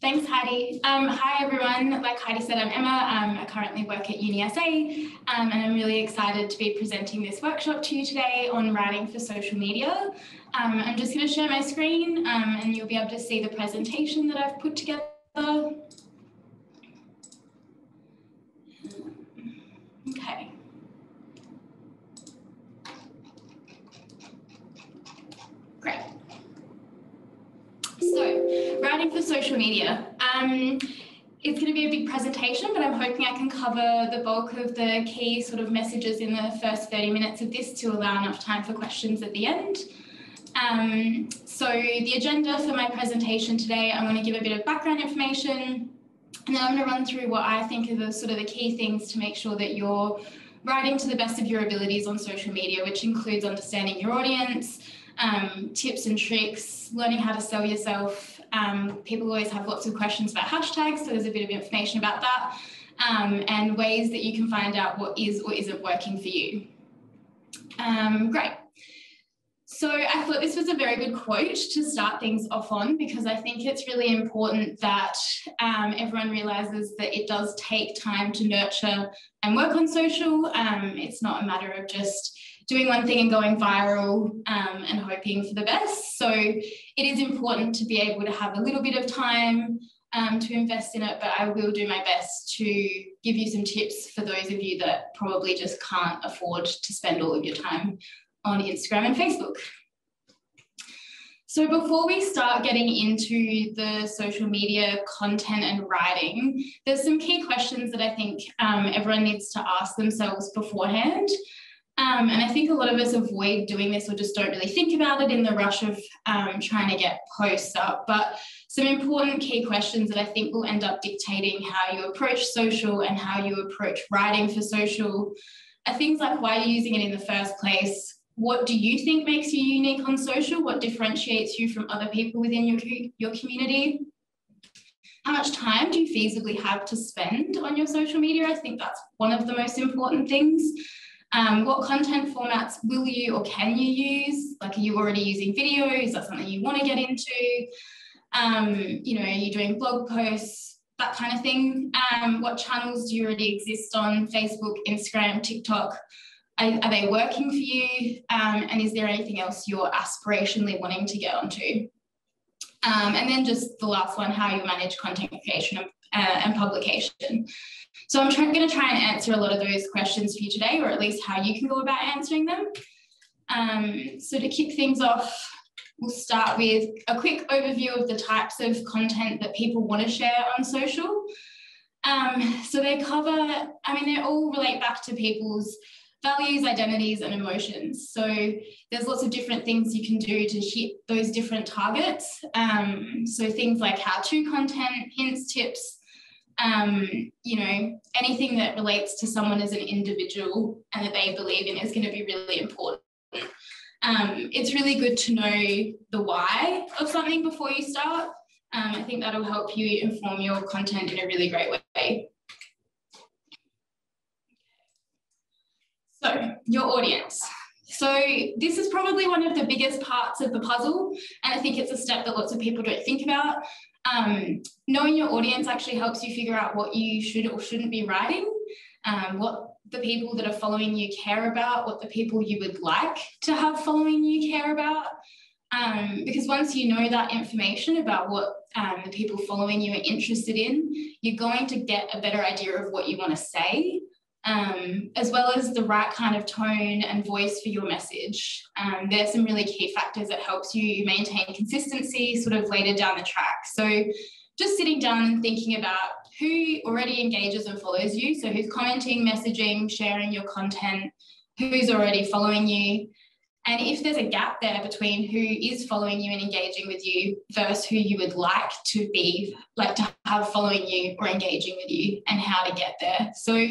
Thanks, Heidi. Um, hi, everyone. Like Heidi said, I'm Emma. Um, I currently work at UniSA, um, and I'm really excited to be presenting this workshop to you today on writing for social media. Um, I'm just going to share my screen, um, and you'll be able to see the presentation that I've put together. Okay. Great. So, writing for social media. Um, it's going to be a big presentation, but I'm hoping I can cover the bulk of the key sort of messages in the first 30 minutes of this to allow enough time for questions at the end. Um, so the agenda for my presentation today, I'm going to give a bit of background information, and then I'm going to run through what I think are the sort of the key things to make sure that you're writing to the best of your abilities on social media, which includes understanding your audience, um, tips and tricks, learning how to sell yourself. Um, people always have lots of questions about hashtags, so there's a bit of information about that, um, and ways that you can find out what is or isn't working for you. Um, great. So I thought this was a very good quote to start things off on because I think it's really important that um, everyone realizes that it does take time to nurture and work on social. Um, it's not a matter of just doing one thing and going viral um, and hoping for the best. So it is important to be able to have a little bit of time um, to invest in it, but I will do my best to give you some tips for those of you that probably just can't afford to spend all of your time on Instagram and Facebook. So before we start getting into the social media content and writing, there's some key questions that I think um, everyone needs to ask themselves beforehand. Um, and I think a lot of us avoid doing this or just don't really think about it in the rush of um, trying to get posts up. But some important key questions that I think will end up dictating how you approach social and how you approach writing for social are things like why are you're using it in the first place. What do you think makes you unique on social? What differentiates you from other people within your, your community? How much time do you feasibly have to spend on your social media? I think that's one of the most important things. Um, what content formats will you or can you use? Like, are you already using video? Is that something you want to get into? Um, you know, are you doing blog posts? That kind of thing. Um, what channels do you already exist on? Facebook, Instagram, TikTok? Are, are they working for you? Um, and is there anything else you're aspirationally wanting to get onto? Um, and then just the last one, how you manage content creation and, uh, and publication. So I'm going to try and answer a lot of those questions for you today, or at least how you can go about answering them. Um, so to kick things off, we'll start with a quick overview of the types of content that people want to share on social. Um, so they cover, I mean, they all relate back to people's values, identities, and emotions. So there's lots of different things you can do to hit those different targets. Um, so things like how-to content, hints, tips, um, you know, anything that relates to someone as an individual and that they believe in is going to be really important. Um, it's really good to know the why of something before you start. Um, I think that'll help you inform your content in a really great way. So, your audience. So, this is probably one of the biggest parts of the puzzle, and I think it's a step that lots of people don't think about. Um, knowing your audience actually helps you figure out what you should or shouldn't be writing, um, what the people that are following you care about, what the people you would like to have following you care about. Um, because once you know that information about what um, the people following you are interested in, you're going to get a better idea of what you want to say, um, as well as the right kind of tone and voice for your message. Um, there's some really key factors that helps you maintain consistency sort of later down the track. So just sitting down and thinking about who already engages and follows you. So who's commenting, messaging, sharing your content, who's already following you. And if there's a gap there between who is following you and engaging with you versus who you would like to be, like to have following you or engaging with you, and how to get there. So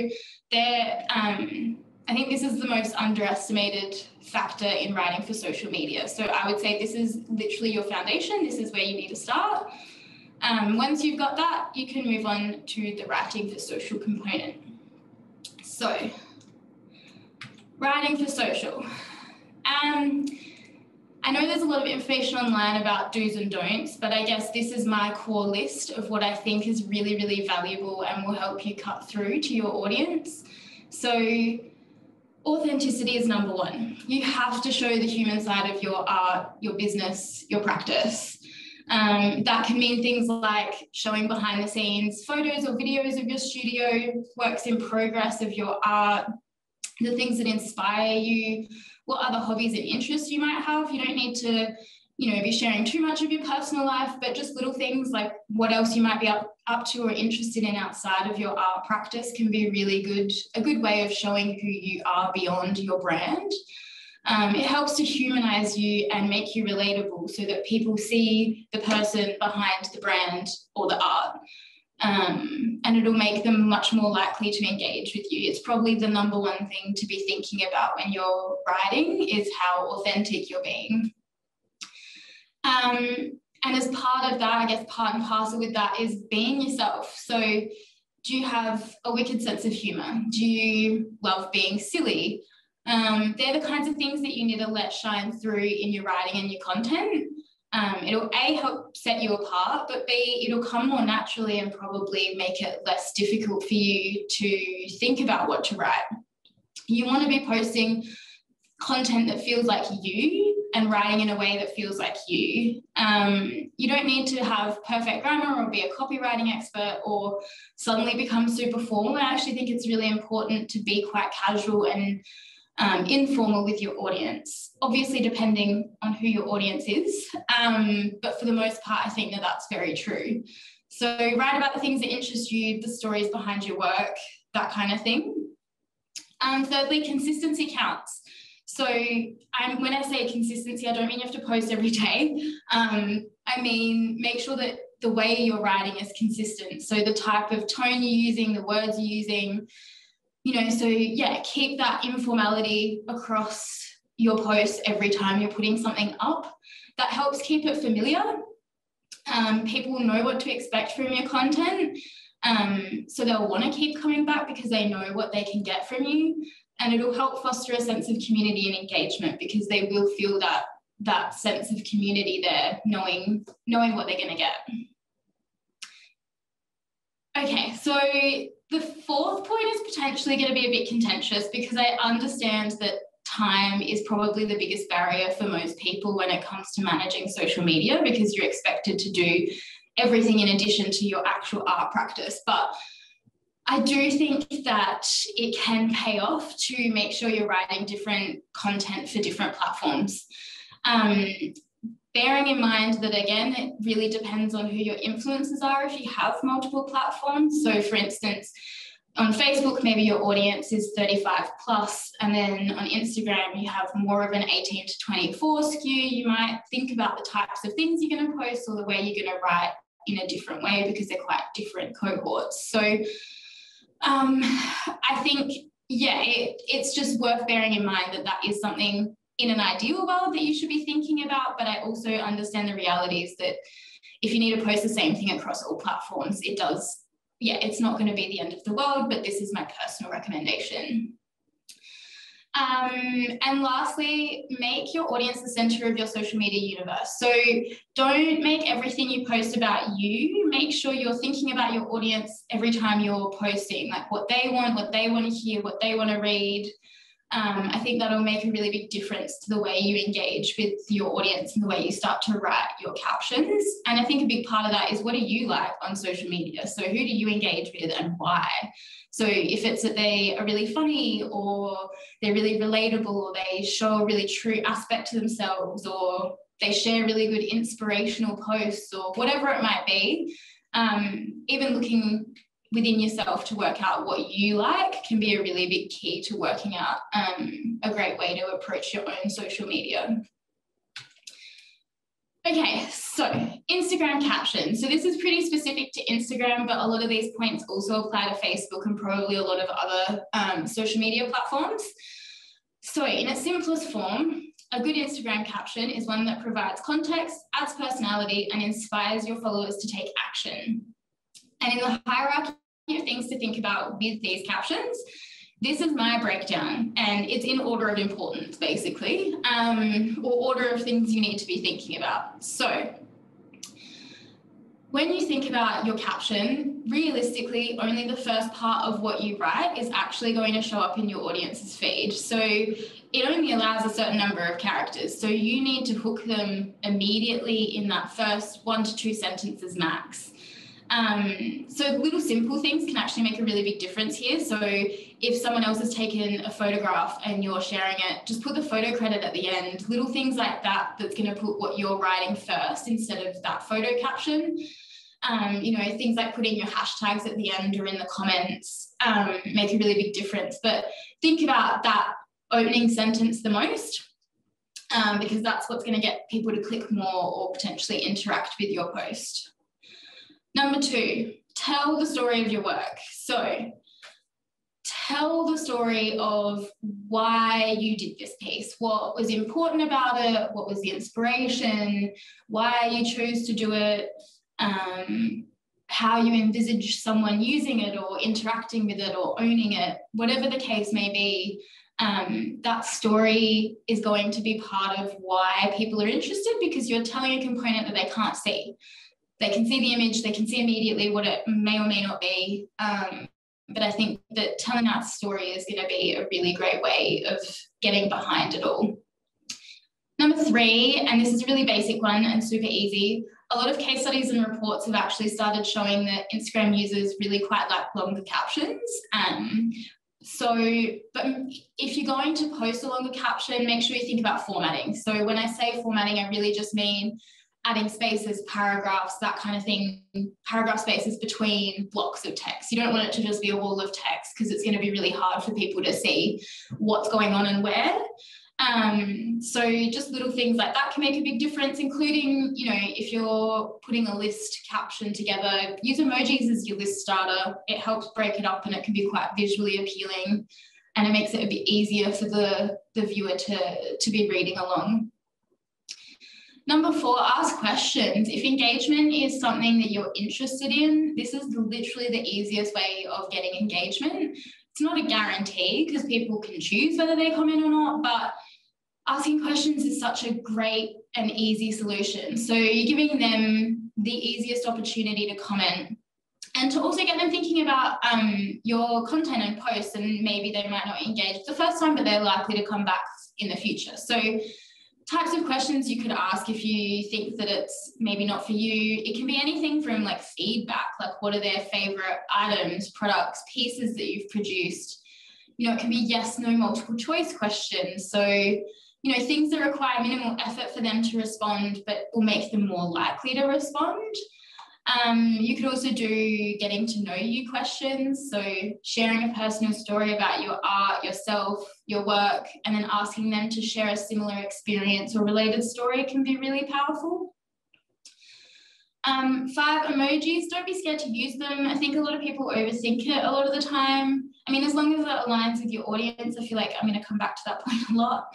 there, um, I think this is the most underestimated factor in writing for social media. So I would say this is literally your foundation. This is where you need to start. Um, once you've got that, you can move on to the writing for social component. So, writing for social. Um, I know there's a lot of information online about do's and don'ts, but I guess this is my core list of what I think is really, really valuable and will help you cut through to your audience. So, authenticity is number one. You have to show the human side of your art, your business, your practice. Um, that can mean things like showing behind the scenes photos or videos of your studio, works in progress of your art, the things that inspire you, what other hobbies and interests you might have. You don't need to, you know, be sharing too much of your personal life, but just little things like what else you might be up, up to or interested in outside of your art practice can be really good, a good way of showing who you are beyond your brand. Um, it helps to humanize you and make you relatable so that people see the person behind the brand or the art um, and it'll make them much more likely to engage with you. It's probably the number one thing to be thinking about when you're writing is how authentic you're being. Um, and as part of that, I guess part and parcel with that is being yourself. So, do you have a wicked sense of humor? Do you love being silly? Um, they're the kinds of things that you need to let shine through in your writing and your content. Um, it'll A, help set you apart, but B, it'll come more naturally and probably make it less difficult for you to think about what to write. You want to be posting content that feels like you and writing in a way that feels like you. Um, you don't need to have perfect grammar or be a copywriting expert or suddenly become super formal. I actually think it's really important to be quite casual and um, informal with your audience, obviously, depending on who your audience is. Um, but for the most part, I think that that's very true. So, write about the things that interest you, the stories behind your work, that kind of thing. Um, thirdly, consistency counts. So, when I say consistency, I don't mean you have to post every day. Um, I mean, make sure that the way you're writing is consistent. So, the type of tone you're using, the words you're using, you know, so yeah, keep that informality across your posts every time you're putting something up. That helps keep it familiar. Um, people know what to expect from your content. Um, so they'll want to keep coming back because they know what they can get from you. And it'll help foster a sense of community and engagement because they will feel that that sense of community there, knowing knowing what they're going to get. Okay, so the fourth point is potentially going to be a bit contentious because I understand that time is probably the biggest barrier for most people when it comes to managing social media because you're expected to do everything in addition to your actual art practice. But I do think that it can pay off to make sure you're writing different content for different platforms. Um, bearing in mind that again it really depends on who your influencers are if you have multiple platforms. So for instance on facebook maybe your audience is 35 plus and then on instagram you have more of an 18 to 24 skew. You might think about the types of things you're going to post or the way you're going to write in a different way because they're quite different cohorts. So um, i think yeah it, it's just worth bearing in mind that that is something in an ideal world that you should be thinking about, but I also understand the realities that if you need to post the same thing across all platforms, it does, yeah, it's not going to be the end of the world, but this is my personal recommendation. Um, and lastly, make your audience the center of your social media universe. So don't make everything you post about you. Make sure you're thinking about your audience every time you're posting, like what they want, what they want to hear, what they want to read um, I think that'll make a really big difference to the way you engage with your audience and the way you start to write your captions. And I think a big part of that is what do you like on social media? So, who do you engage with and why? So, if it's that they are really funny or they're really relatable or they show a really true aspect to themselves or they share really good inspirational posts or whatever it might be, um, even looking within yourself to work out what you like can be a really big key to working out um, a great way to approach your own social media. Okay, so Instagram captions. So this is pretty specific to Instagram, but a lot of these points also apply to Facebook and probably a lot of other um, social media platforms. So in its simplest form, a good Instagram caption is one that provides context, adds personality, and inspires your followers to take action. And in the hierarchy of things to think about with these captions, this is my breakdown, and it's in order of importance, basically, um, or order of things you need to be thinking about. So, when you think about your caption, realistically, only the first part of what you write is actually going to show up in your audience's feed. So it only allows a certain number of characters. So you need to hook them immediately in that first one to two sentences max. Um, so little simple things can actually make a really big difference here. So if someone else has taken a photograph and you're sharing it, just put the photo credit at the end. Little things like that that's going to put what you're writing first instead of that photo caption. Um, you know, things like putting your hashtags at the end or in the comments um, make a really big difference. But think about that opening sentence the most um, because that's what's going to get people to click more or potentially interact with your post. Number two, tell the story of your work. So tell the story of why you did this piece, what was important about it, what was the inspiration, why you chose to do it, um, how you envisage someone using it or interacting with it or owning it, whatever the case may be. Um, that story is going to be part of why people are interested because you're telling a component that they can't see they can see the image, they can see immediately what it may or may not be. Um, but I think that telling that story is going to be a really great way of getting behind it all. Number three, and this is a really basic one and super easy, a lot of case studies and reports have actually started showing that Instagram users really quite like longer captions. Um, so, but if you're going to post a longer caption, make sure you think about formatting. So when I say formatting, I really just mean adding spaces, paragraphs, that kind of thing, paragraph spaces between blocks of text. You don't want it to just be a wall of text because it's going to be really hard for people to see what's going on and where. Um, so just little things like that can make a big difference, including, you know, if you're putting a list caption together, use emojis as your list starter. It helps break it up and it can be quite visually appealing and it makes it a bit easier for the, the viewer to, to be reading along. Number four, ask questions. If engagement is something that you're interested in, this is literally the easiest way of getting engagement. It's not a guarantee because people can choose whether they comment or not, but asking questions is such a great and easy solution. So you're giving them the easiest opportunity to comment and to also get them thinking about um, your content and posts and maybe they might not engage the first time, but they're likely to come back in the future. So types of questions you could ask if you think that it's maybe not for you. It can be anything from like feedback, like what are their favorite items, products, pieces that you've produced. You know, it can be yes, no, multiple choice questions. So, you know, things that require minimal effort for them to respond, but will make them more likely to respond. Um, you could also do getting to know you questions. So, sharing a personal story about your art, yourself, your work, and then asking them to share a similar experience or related story can be really powerful. Um, five, emojis. Don't be scared to use them. I think a lot of people overthink it a lot of the time. I mean, as long as it aligns with your audience, I feel like I'm going to come back to that point a lot.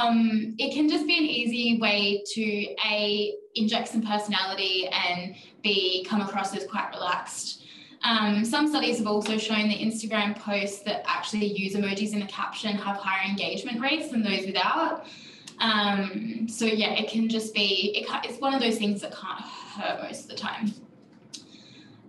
Um, it can just be an easy way to a inject some personality and b come across as quite relaxed. Um, some studies have also shown that Instagram posts that actually use emojis in the caption have higher engagement rates than those without. Um, so yeah, it can just be, it, it's one of those things that can't hurt most of the time.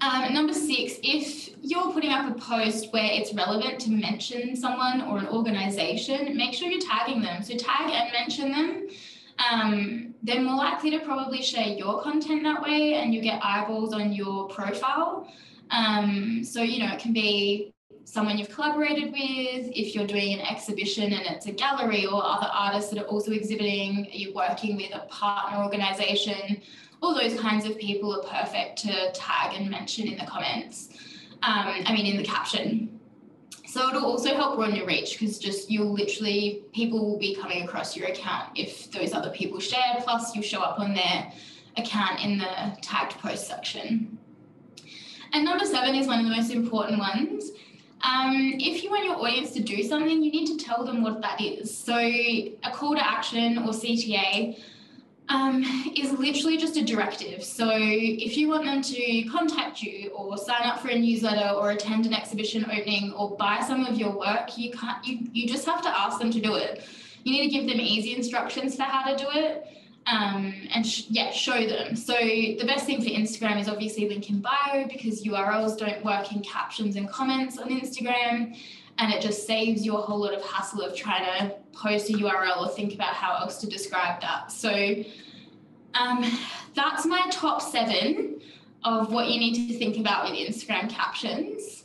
Um, number six, if you're putting up a post where it's relevant to mention someone or an organization, make sure you're tagging them. So tag and mention them. Um, they're more likely to probably share your content that way and you get eyeballs on your profile. Um, so, you know, it can be someone you've collaborated with, if you're doing an exhibition and it's a gallery or other artists that are also exhibiting, you're working with a partner organization, all those kinds of people are perfect to tag and mention in the comments. Um, I mean, in the caption. So it'll also help run your reach because just you'll literally, people will be coming across your account if those other people share, plus you show up on their account in the tagged post section. And number seven is one of the most important ones. Um, if you want your audience to do something, you need to tell them what that is. So a call to action or CTA um, is literally just a directive. So if you want them to contact you or sign up for a newsletter or attend an exhibition opening or buy some of your work, you can't. You you just have to ask them to do it. You need to give them easy instructions for how to do it. Um, and sh- yeah, show them. So the best thing for Instagram is obviously link in bio because URLs don't work in captions and comments on Instagram and it just saves you a whole lot of hassle of trying to post a URL or think about how else to describe that. So um, that's my top seven of what you need to think about with Instagram captions.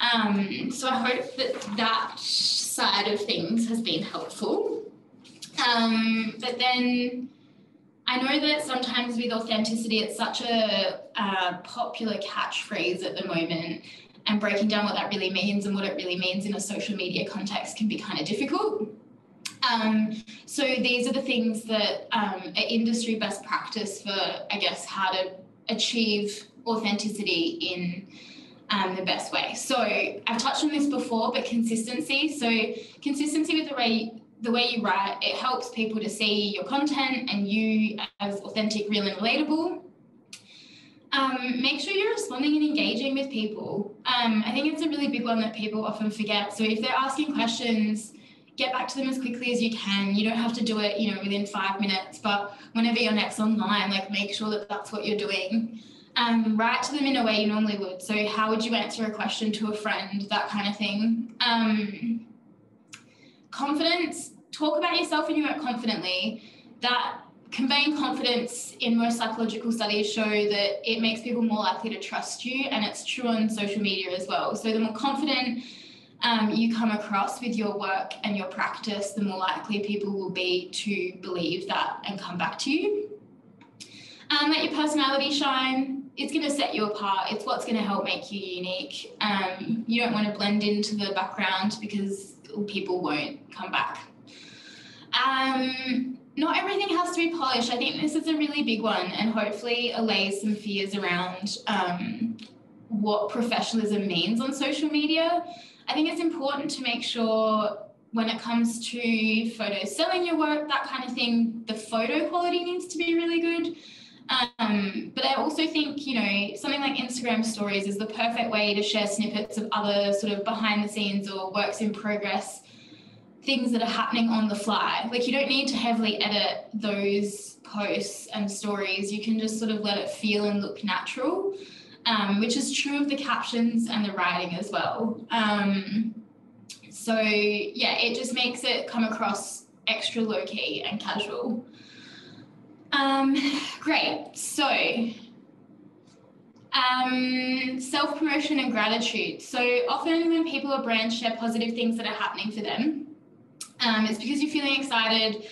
Um, so I hope that that side of things has been helpful. Um, but then I know that sometimes with authenticity, it's such a, a popular catchphrase at the moment and breaking down what that really means and what it really means in a social media context can be kind of difficult. Um, so these are the things that um, are industry best practice for, I guess, how to achieve authenticity in um, the best way. So I've touched on this before, but consistency. So consistency with the way the way you write, it helps people to see your content and you as authentic, real, and relatable. Um, make sure you're responding and engaging with people. Um, I think it's a really big one that people often forget. So if they're asking questions, get back to them as quickly as you can. You don't have to do it, you know, within five minutes, but whenever you're next online, like make sure that that's what you're doing. Um, write to them in a way you normally would. So how would you answer a question to a friend? That kind of thing. Um, confidence. Talk about yourself when you work confidently. That conveying confidence in most psychological studies show that it makes people more likely to trust you, and it's true on social media as well. So, the more confident um, you come across with your work and your practice, the more likely people will be to believe that and come back to you. Um, let your personality shine. It's going to set you apart. It's what's going to help make you unique. Um, you don't want to blend into the background because people won't come back. Um, not everything has to be polished. I think this is a really big one and hopefully allays some fears around um, what professionalism means on social media. I think it's important to make sure when it comes to photos selling your work, that kind of thing, the photo quality needs to be really good. Um, but I also think, you know, something like Instagram stories is the perfect way to share snippets of other sort of behind the scenes or works in progress things that are happening on the fly. Like you don't need to heavily edit those posts and stories. You can just sort of let it feel and look natural, um, which is true of the captions and the writing as well. Um, so yeah, it just makes it come across extra low key and casual. Um, great. So um, self promotion and gratitude. So often when people or brands share positive things that are happening for them, um, it's because you're feeling excited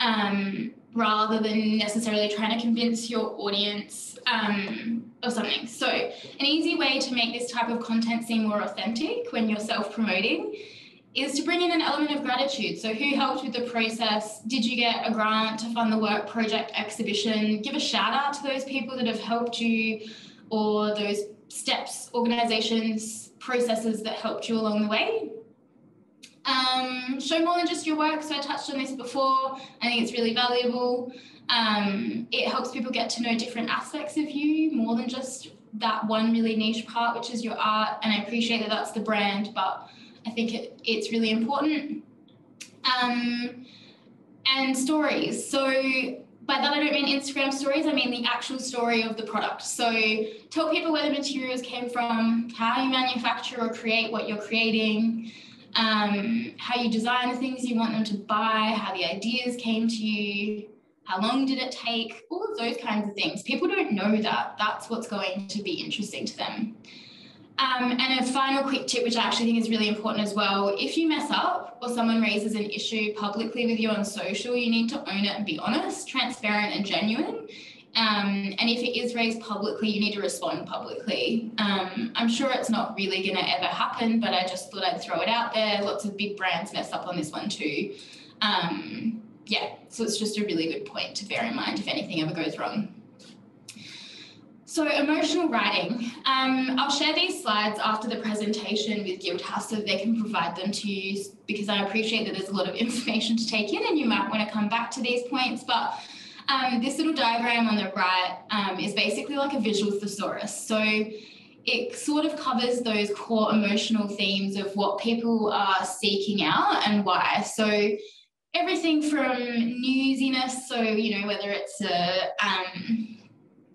um, rather than necessarily trying to convince your audience um, of something. So, an easy way to make this type of content seem more authentic when you're self promoting is to bring in an element of gratitude. So, who helped with the process? Did you get a grant to fund the work project exhibition? Give a shout out to those people that have helped you or those steps, organizations, processes that helped you along the way. Um, show more than just your work. So I touched on this before. I think it's really valuable. Um, it helps people get to know different aspects of you more than just that one really niche part, which is your art. And I appreciate that that's the brand, but I think it, it's really important. Um, and stories. So by that I don't mean Instagram stories, I mean the actual story of the product. So tell people where the materials came from, how you manufacture or create what you're creating, um, how you design the things you want them to buy, how the ideas came to you, how long did it take, all of those kinds of things. People don't know that. That's what's going to be interesting to them. Um, and a final quick tip, which I actually think is really important as well if you mess up or someone raises an issue publicly with you on social, you need to own it and be honest, transparent, and genuine. Um, and if it is raised publicly, you need to respond publicly. Um, I'm sure it's not really going to ever happen, but I just thought I'd throw it out there. Lots of big brands mess up on this one too. Um, yeah, so it's just a really good point to bear in mind if anything ever goes wrong. So emotional writing. Um, I'll share these slides after the presentation with Guildhouse so they can provide them to you because I appreciate that there's a lot of information to take in and you might want to come back to these points. But Um, this little diagram on the right um, is basically like a visual thesaurus. So it sort of covers those core emotional themes of what people are seeking out and why. So everything from newsiness, so you know whether it's a um,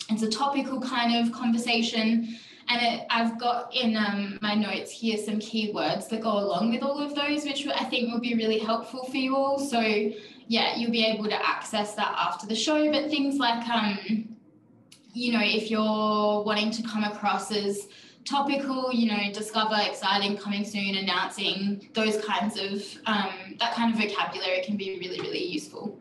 it's a topical kind of conversation, and it, I've got in um, my notes here some keywords that go along with all of those, which I think will be really helpful for you all. So yeah, you'll be able to access that after the show. But things like um, you know, if you're wanting to come across as topical, you know, discover, exciting, coming soon, announcing, those kinds of, um, that kind of vocabulary can be really, really useful.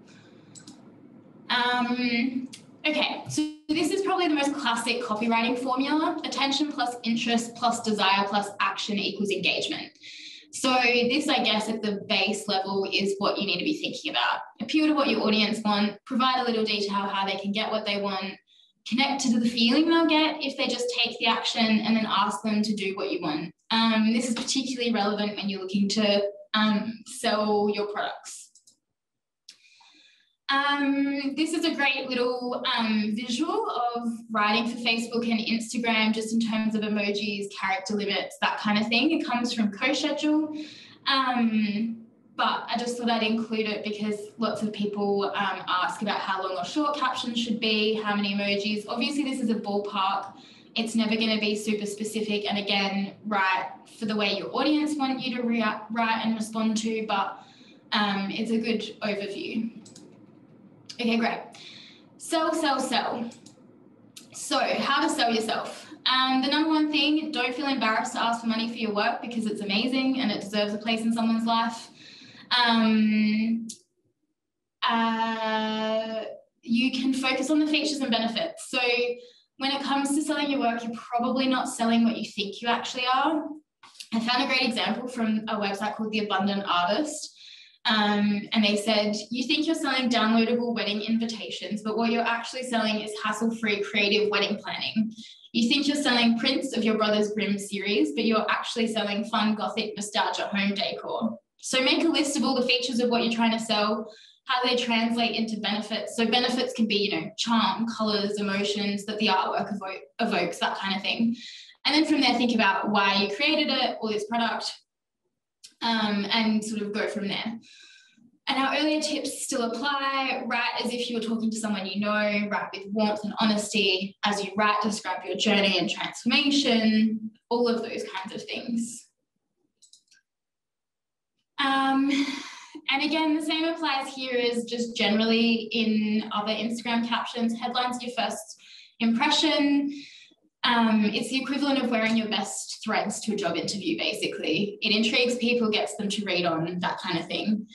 Um, okay, so this is probably the most classic copywriting formula. Attention plus interest plus desire plus action equals engagement. So this, I guess, at the base level is what you need to be thinking about. Appeal to what your audience want, provide a little detail how they can get what they want, connect to the feeling they'll get if they just take the action and then ask them to do what you want. Um, this is particularly relevant when you're looking to um, sell your products. Um, this is a great little um, visual of writing for Facebook and Instagram, just in terms of emojis, character limits, that kind of thing. It comes from CoSchedule. Um, but I just thought I'd include it because lots of people um, ask about how long or short captions should be, how many emojis. Obviously, this is a ballpark. It's never going to be super specific. And again, write for the way your audience want you to write and respond to, but um, it's a good overview. Okay, great. Sell, sell, sell. So, how to sell yourself. Um, the number one thing, don't feel embarrassed to ask for money for your work because it's amazing and it deserves a place in someone's life. Um, uh, you can focus on the features and benefits. So when it comes to selling your work, you're probably not selling what you think you actually are. I found a great example from a website called The Abundant Artist. Um, and they said, You think you're selling downloadable wedding invitations, but what you're actually selling is hassle free creative wedding planning. You think you're selling prints of your Brothers Grimm series, but you're actually selling fun gothic nostalgia home decor. So make a list of all the features of what you're trying to sell, how they translate into benefits. So benefits can be, you know, charm, colors, emotions that the artwork evo- evokes, that kind of thing. And then from there, think about why you created it or this product um, and sort of go from there. And our earlier tips still apply. Write as if you were talking to someone you know, write with warmth and honesty. As you write, describe your journey and transformation, all of those kinds of things. Um, and again, the same applies here as just generally in other Instagram captions. Headlines your first impression. Um, it's the equivalent of wearing your best threads to a job interview, basically. It intrigues people, gets them to read on, that kind of thing.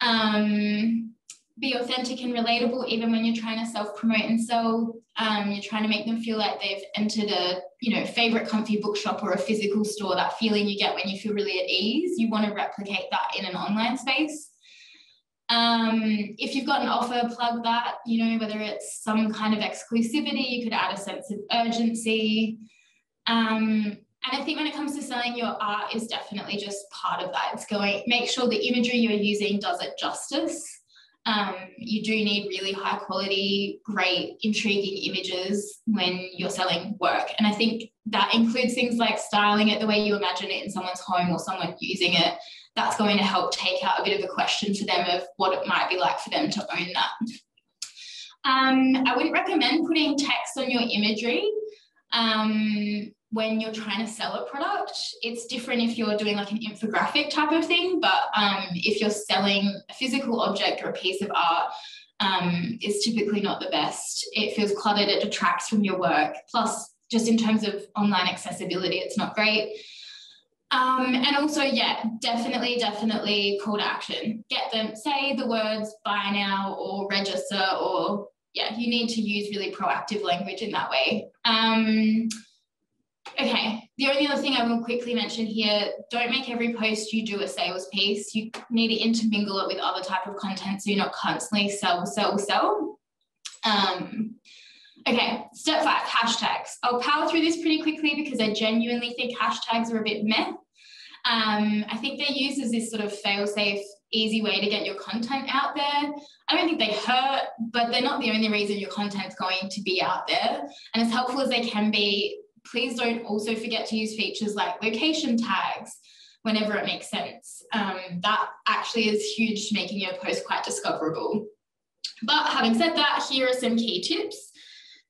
Um, be authentic and relatable even when you're trying to self-promote and sell um, you're trying to make them feel like they've entered a you know favorite comfy bookshop or a physical store that feeling you get when you feel really at ease you want to replicate that in an online space um, if you've got an offer plug that you know whether it's some kind of exclusivity you could add a sense of urgency um, and I think when it comes to selling your art is definitely just part of that. It's going make sure the imagery you're using does it justice um, you do need really high quality, great, intriguing images when you're selling work. And I think that includes things like styling it the way you imagine it in someone's home or someone using it. That's going to help take out a bit of a question for them of what it might be like for them to own that. Um, I wouldn't recommend putting text on your imagery. Um, when you're trying to sell a product. It's different if you're doing like an infographic type of thing, but um, if you're selling a physical object or a piece of art, um, typically not the best. It feels cluttered, it detracts from your work. Plus, just in terms of online accessibility, it's not great. Um, and also, yeah, definitely, definitely call to action. Get them, say the words buy now or register, or yeah, you need to use really proactive language in that way. Um, Okay, the only other thing I will quickly mention here, don't make every post you do a sales piece. You need to intermingle it with other type of content so you're not constantly sell, sell, sell. Um, okay, step five, hashtags. I'll power through this pretty quickly because I genuinely think hashtags are a bit meh. Um, I think they're used as this sort of fail-safe easy way to get your content out there. I don't think they hurt, but they're not the only reason your content's going to be out there. And as helpful as they can be, please don't also forget to use features like location tags whenever it makes sense. Um, that actually is huge to making your post quite discoverable. But having said that, here are some key tips.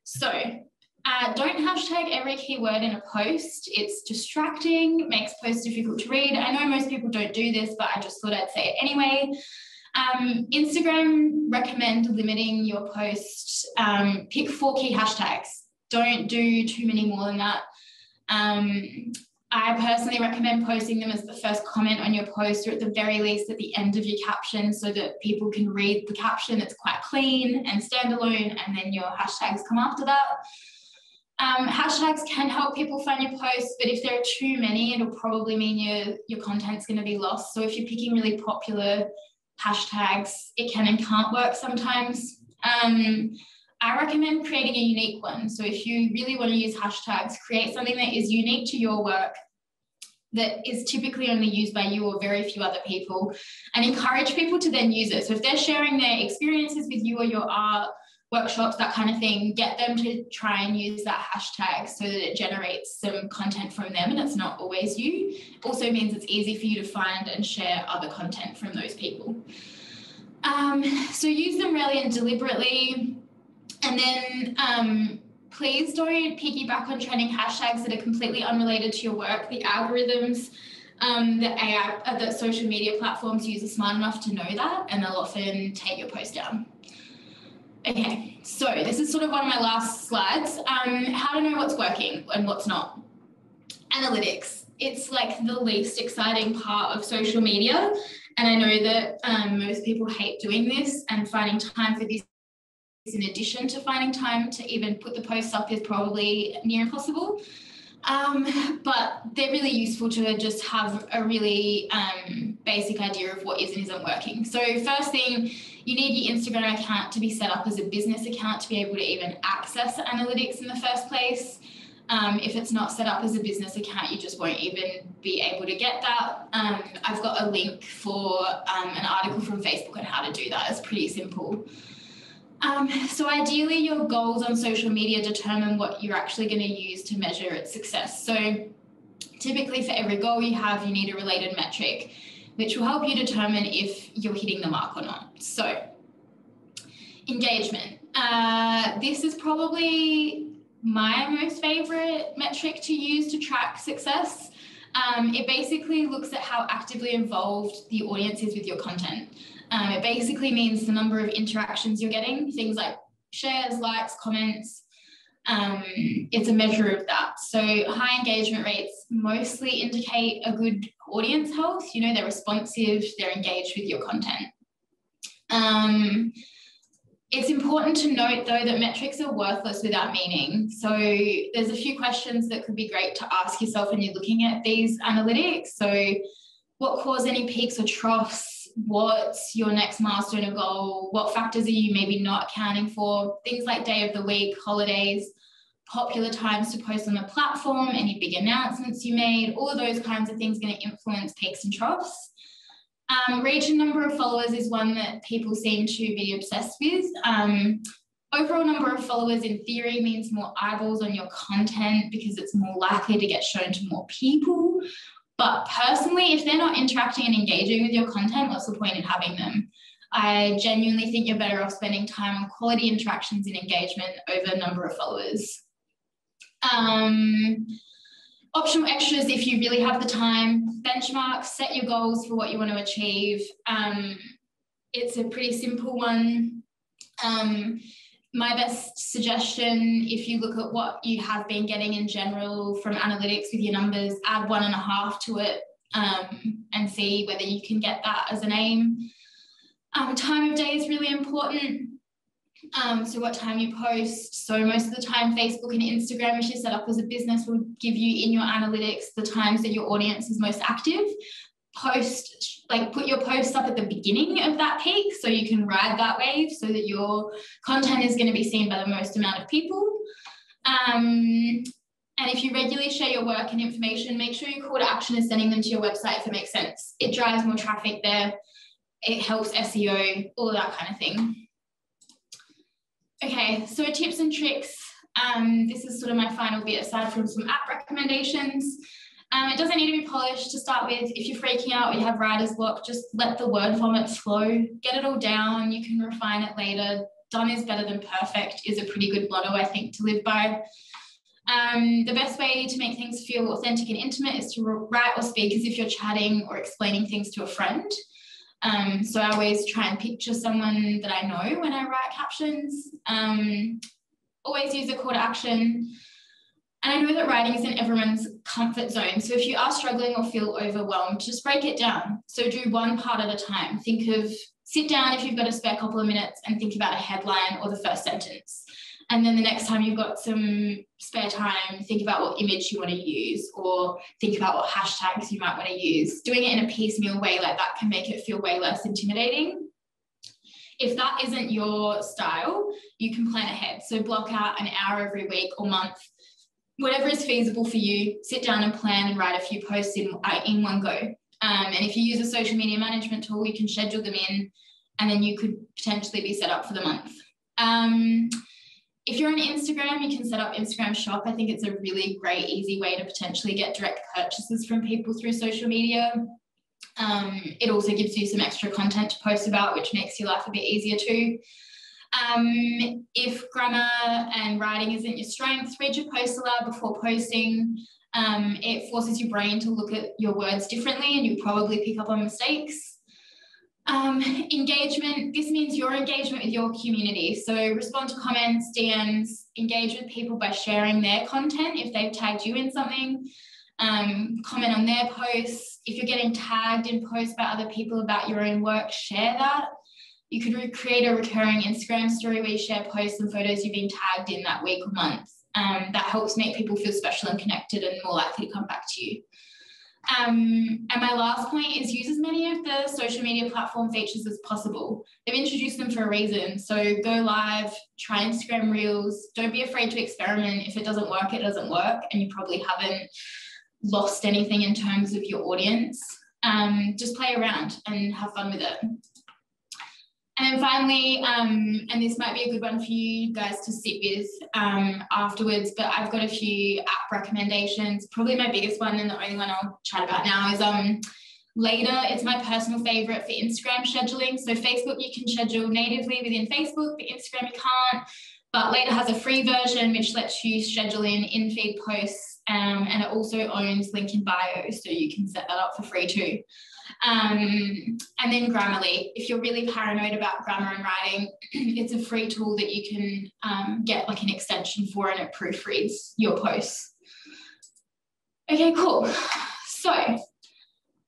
So uh, don't hashtag every keyword in a post. It's distracting, makes posts difficult to read. I know most people don't do this, but I just thought I'd say it anyway. Um, Instagram recommend limiting your post. Um, pick four key hashtags. Don't do too many more than that. Um, I personally recommend posting them as the first comment on your post or at the very least at the end of your caption so that people can read the caption. It's quite clean and standalone, and then your hashtags come after that. Um, hashtags can help people find your posts, but if there are too many, it'll probably mean your, your content's going to be lost. So if you're picking really popular hashtags, it can and can't work sometimes. Um, I recommend creating a unique one. So if you really want to use hashtags, create something that is unique to your work that is typically only used by you or very few other people and encourage people to then use it. So if they're sharing their experiences with you or your art, workshops, that kind of thing, get them to try and use that hashtag so that it generates some content from them and it's not always you. It Also means it's easy for you to find and share other content from those people. Um, so use them really and deliberately. And then um, please don't piggyback on trending hashtags that are completely unrelated to your work. The algorithms um, that AI, uh, that social media platforms use are smart enough to know that, and they'll often take your post down. Okay, so this is sort of one of my last slides. Um, how to know what's working and what's not. Analytics. It's like the least exciting part of social media. And I know that um, most people hate doing this and finding time for this in addition to finding time to even put the posts up is probably near impossible. Um, but they're really useful to just have a really um, basic idea of what is and isn't working. So first thing, you need your Instagram account to be set up as a business account to be able to even access analytics in the first place. Um, if it's not set up as a business account, you just won't even be able to get that. Um, I've got a link for um, an article from Facebook on how to do that. It's pretty simple. Um, so ideally, your goals on social media determine what you're actually going to use to measure its success. So typically, for every goal you have, you need a related metric which will help you determine if you're hitting the mark or not. So, engagement. Uh, this is probably my most favorite metric to use to track success. Um, it basically looks at how actively involved the audience is with your content. Um, it basically means the number of interactions you're getting, things like shares, likes, comments, um, it's a measure of that. So high engagement rates mostly indicate a good audience health. You know, they're responsive, they're engaged with your content. Um, it's important to note though that metrics are worthless without meaning. So there's a few questions that could be great to ask yourself when you're looking at these analytics. So what caused any peaks or troughs? What's your next milestone or goal? What factors are you maybe not accounting for? Things like day of the week, holidays, popular times to post on the platform, any big announcements you made, all of those kinds of things going to influence peaks and troughs. Um, reach and number of followers is one that people seem to be obsessed with. Um, overall number of followers in theory means more eyeballs on your content because it's more likely to get shown to more people. But personally, if they're not interacting and engaging with your content, what's the point in having them? I genuinely think you're better off spending time on quality interactions and engagement over number of followers. Um, optional extras if you really have the time. Benchmarks, set your goals for what you want to achieve. Um, it's a pretty simple one. Um, my best suggestion, if you look at what you have been getting in general from analytics with your numbers, add one and a half to it um, and see whether you can get that as an aim. Um, time of day is really important. Um, so what time you post. So most of the time, Facebook and Instagram, if you set up as a business, will give you in your analytics the times that your audience is most active. Post, like put your posts up at the beginning of that peak so you can ride that wave so that your content is going to be seen by the most amount of people. Um, and if you regularly share your work and information, make sure your call to action is sending them to your website if it makes sense. It drives more traffic there it helps SEO, all that kind of thing. Okay, so tips and tricks. Um, this is sort of my final bit aside from some app recommendations. Um, it doesn't need to be polished to start with. If you're freaking out or you have writer's block, just let the word vomit flow, get it all down. You can refine it later. Done is better than perfect is a pretty good motto, I think, to live by. Um, the best way to make things feel authentic and intimate is to write or speak as if you're chatting or explaining things to a friend. Um, so I always try and picture someone that I know when I write captions. Um, always use a call to action. And I know that writing isn't everyone's comfort zone. So if you are struggling or feel overwhelmed, just break it down. So do one part at a time. Think of, sit down if you've got a spare couple of minutes and think about a headline or the first sentence. And then the next time you've got some spare time, think about what image you want to use or think about what hashtags you might want to use. Doing it in a piecemeal way like that can make it feel way less intimidating. If that isn't your style, you can plan ahead. So block out an hour every week or month, whatever is feasible for you. Sit down and plan and write a few posts in, uh, in one go. Um, and if you use a social media management tool, you can schedule them in and then you could potentially be set up for the month. Um, if you're on Instagram, you can set up Instagram shop. I think it's a really great, easy way to potentially get direct purchases from people through social media. Um, it also gives you some extra content to post about, which makes your life a bit easier too. Um, if grammar and writing isn't your strength, read your post aloud before posting. Um, it forces your brain to look at your words differently and you probably pick up on mistakes. Um, engagement, this means your engagement with your community. So respond to comments, DMs, engage with people by sharing their content if they've tagged you in something, um, comment on their posts. If you're getting tagged in posts by other people about your own work, share that. You could create a recurring Instagram story where you share posts and photos you've been tagged in that week or month. Um, that helps make people feel special and connected and more likely to come back to you. Um, and my last point is use as many of the social media platform features as possible. They've introduced them for a reason. So go live, try Instagram Reels. Don't be afraid to experiment. If it doesn't work, it doesn't work. And you probably haven't lost anything in terms of your audience. Um, just play around and have fun with it. And then finally, um, and this might be a good one for you guys to sit with um, afterwards, but I've got a few app recommendations. Probably my biggest one and the only one I'll chat about now is um, Later. It's my personal favorite for Instagram scheduling. So Facebook, you can schedule natively within Facebook, but Instagram you can't. But Later has a free version which lets you schedule in in-feed posts um, and it also owns link in bio, so you can set that up for free too. Um, and then Grammarly, if you're really paranoid about grammar and writing, it's a free tool that you can um, get like an extension for and it proofreads your posts. Okay, cool. So,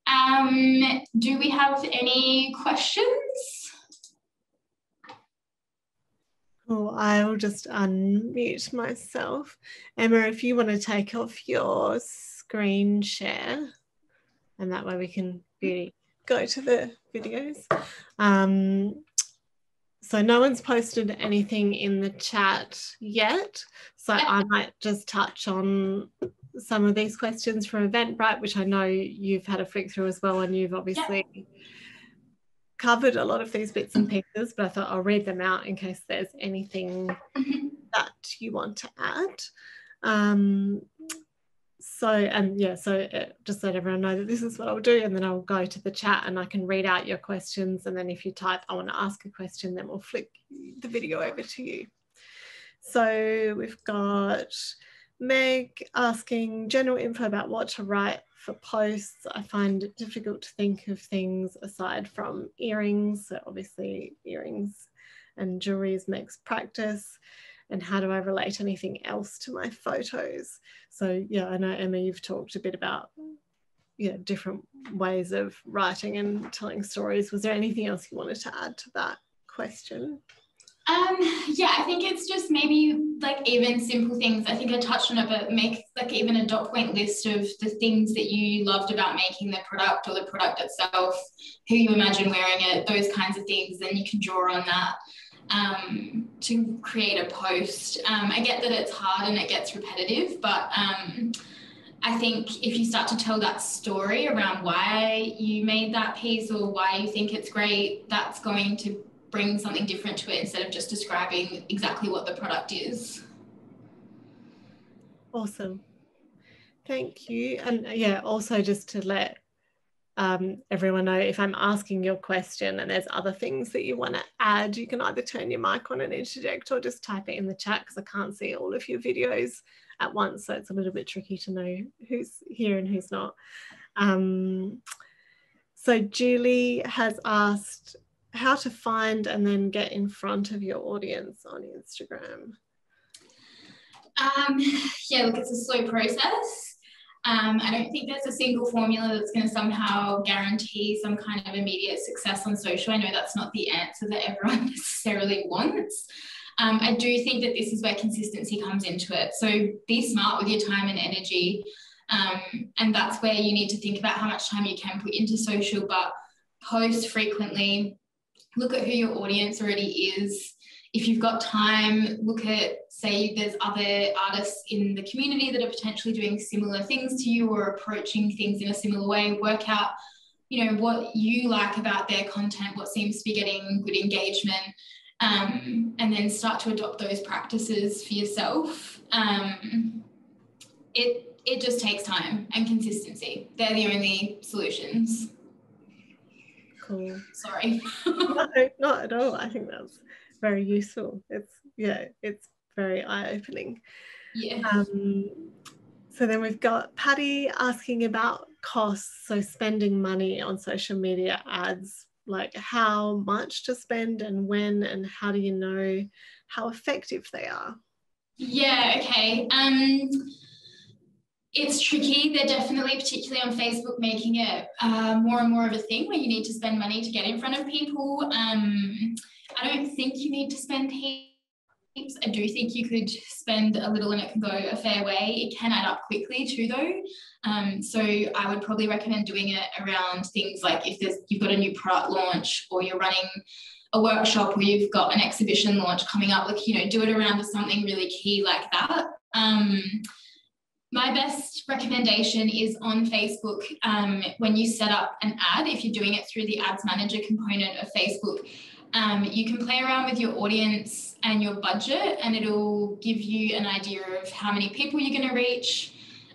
um, do we have any questions? Oh, I'll just unmute myself. Emma, if you want to take off your screen share, and that way we can beauty. Go to the videos. Um, so no one's posted anything in the chat yet. So I might just touch on some of these questions from Eventbrite, which I know you've had a flick through as well, and you've obviously yeah. covered a lot of these bits and pieces, but I thought I'll read them out in case there's anything mm-hmm. that you want to add. Um, so and yeah so it, just let everyone know that this is what i'll do and then i'll go to the chat and i can read out your questions and then if you type i want to ask a question then we'll flick the video over to you. So we've got meg asking general info about what to write for posts. I find it difficult to think of things aside from earrings so obviously earrings and jewelry is meg's practice and how do I relate anything else to my photos? So yeah, I know Emma, you've talked a bit about yeah, different ways of writing and telling stories. Was there anything else you wanted to add to that question? Um, yeah, I think it's just maybe like even simple things. I think I touched on it, but make like even a dot point list of the things that you loved about making the product or the product itself, who you imagine wearing it, those kinds of things. Then you can draw on that um, to create a post. Um, I get that it's hard and it gets repetitive, but um, I think if you start to tell that story around why you made that piece or why you think it's great, that's going to bring something different to it instead of just describing exactly what the product is. Awesome. Thank you. And yeah, also just to let um, everyone know if I'm asking your question and there's other things that you want to add, you can either turn your mic on and interject or just type it in the chat because I can't see all of your videos at once. So it's a little bit tricky to know who's here and who's not. Um, so Julie has asked how to find and then get in front of your audience on Instagram. Um, yeah, look, it's a slow process. Um, I don't think there's a single formula that's going to somehow guarantee some kind of immediate success on social. I know that's not the answer that everyone necessarily wants. Um, I do think that this is where consistency comes into it. So be smart with your time and energy. Um, and that's where you need to think about how much time you can put into social, but post frequently, look at who your audience already is if you've got time, look at, say, there's other artists in the community that are potentially doing similar things to you or approaching things in a similar way. Work out, you know, what you like about their content, what seems to be getting good engagement, um, and then start to adopt those practices for yourself. Um, it it just takes time and consistency. They're the only solutions. Cool. Sorry. no, not at all. I think that's very useful. It's yeah, it's very eye opening. Yeah. Um, so then we've got Patty asking about costs, so spending money on social media ads, like how much to spend and when, and how do you know how effective they are? Yeah. Okay. Um, it's tricky. They're definitely, particularly on Facebook, making it uh, more and more of a thing where you need to spend money to get in front of people. Um, I don't think you need to spend heaps. I do think you could spend a little and it can go a fair way. It can add up quickly too, though. Um, so I would probably recommend doing it around things like if there's you've got a new product launch or you're running a workshop or you've got an exhibition launch coming up, like you know, do it around something really key like that. Um, my best recommendation is on Facebook um, when you set up an ad, if you're doing it through the ads manager component of Facebook, um, you can play around with your audience and your budget, and it'll give you an idea of how many people you're going to reach.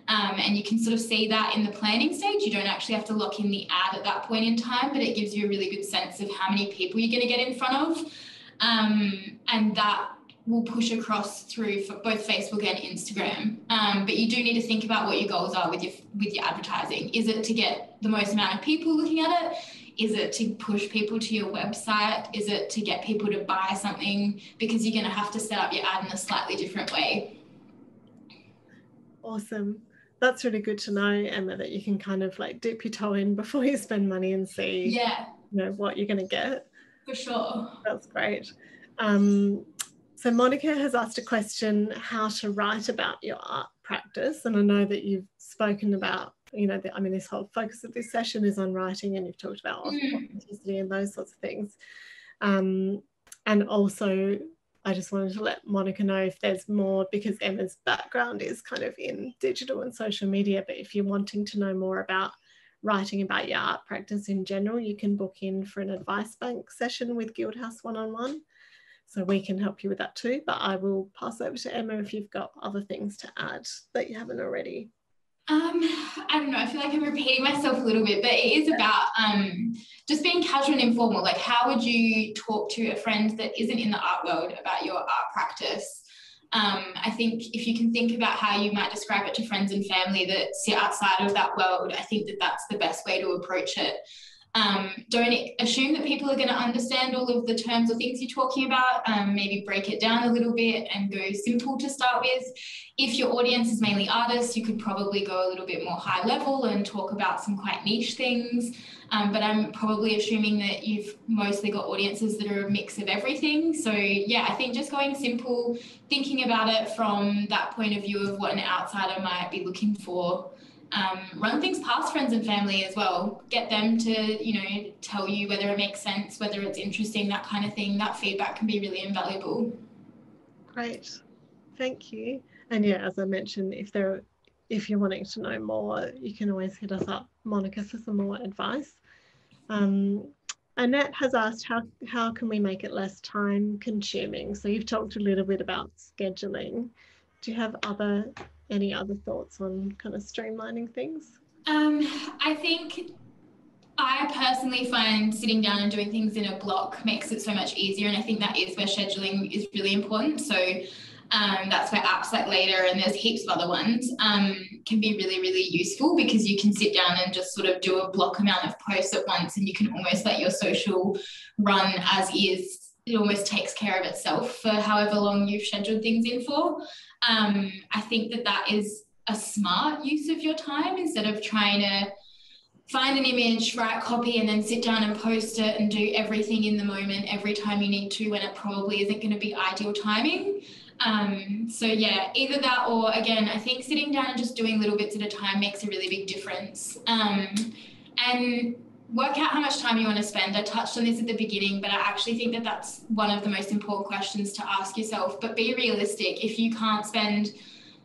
Um, and you can sort of see that in the planning stage. You don't actually have to lock in the ad at that point in time, but it gives you a really good sense of how many people you're going to get in front of. Um, and that will push across through both Facebook and Instagram. Um, but you do need to think about what your goals are with your with your advertising. Is it to get the most amount of people looking at it? Is it to push people to your website? Is it to get people to buy something? Because you're going to have to set up your ad in a slightly different way. Awesome. That's really good to know, Emma, that you can kind of like dip your toe in before you spend money and see yeah. you know what you're going to get. For sure. That's great. Um, so Monica has asked a question how to write about your art practice. And I know that you've spoken about you know, the, I mean, this whole focus of this session is on writing, and you've talked about mm. authenticity and those sorts of things. Um, and also, I just wanted to let Monica know if there's more because Emma's background is kind of in digital and social media. But if you're wanting to know more about writing about your art practice in general, you can book in for an advice bank session with Guildhouse one on one. So we can help you with that too. But I will pass over to Emma if you've got other things to add that you haven't already. Um, I don't know. I feel like I'm repeating myself a little bit, but it is about um, just being casual and informal. Like, how would you talk to a friend that isn't in the art world about your art practice? Um, I think if you can think about how you might describe it to friends and family that sit outside of that world, I think that that's the best way to approach it. Um, don't assume that people are going to understand all of the terms or things you're talking about. Um, maybe break it down a little bit and go simple to start with. If your audience is mainly artists, you could probably go a little bit more high level and talk about some quite niche things. Um, but I'm probably assuming that you've mostly got audiences that are a mix of everything. So, yeah, I think just going simple, thinking about it from that point of view of what an outsider might be looking for um, run things past friends and family as well. Get them to, you know, tell you whether it makes sense, whether it's interesting, that kind of thing. That feedback can be really invaluable. Great. Thank you. And yeah, as I mentioned, if there if you're wanting to know more, you can always hit us up, Monica, for some more advice. Um, Annette has asked how, how can we make it less time consuming? So you've talked a little bit about scheduling. Do you have other any other thoughts on kind of streamlining things? Um, I think I personally find sitting down and doing things in a block makes it so much easier. And I think that is where scheduling is really important. So um, that's where apps like Later and there's heaps of other ones um, can be really, really useful because you can sit down and just sort of do a block amount of posts at once and you can almost let your social run as is. It almost takes care of itself for however long you've scheduled things in for. Um, I think that that is a smart use of your time instead of trying to find an image, write copy, and then sit down and post it and do everything in the moment every time you need to when it probably isn't going to be ideal timing. Um, so yeah, either that or again, I think sitting down and just doing little bits at a time makes a really big difference. Um, and work out how much time you want to spend. I touched on this at the beginning, but I actually think that that's one of the most important questions to ask yourself. But be realistic. If you can't spend,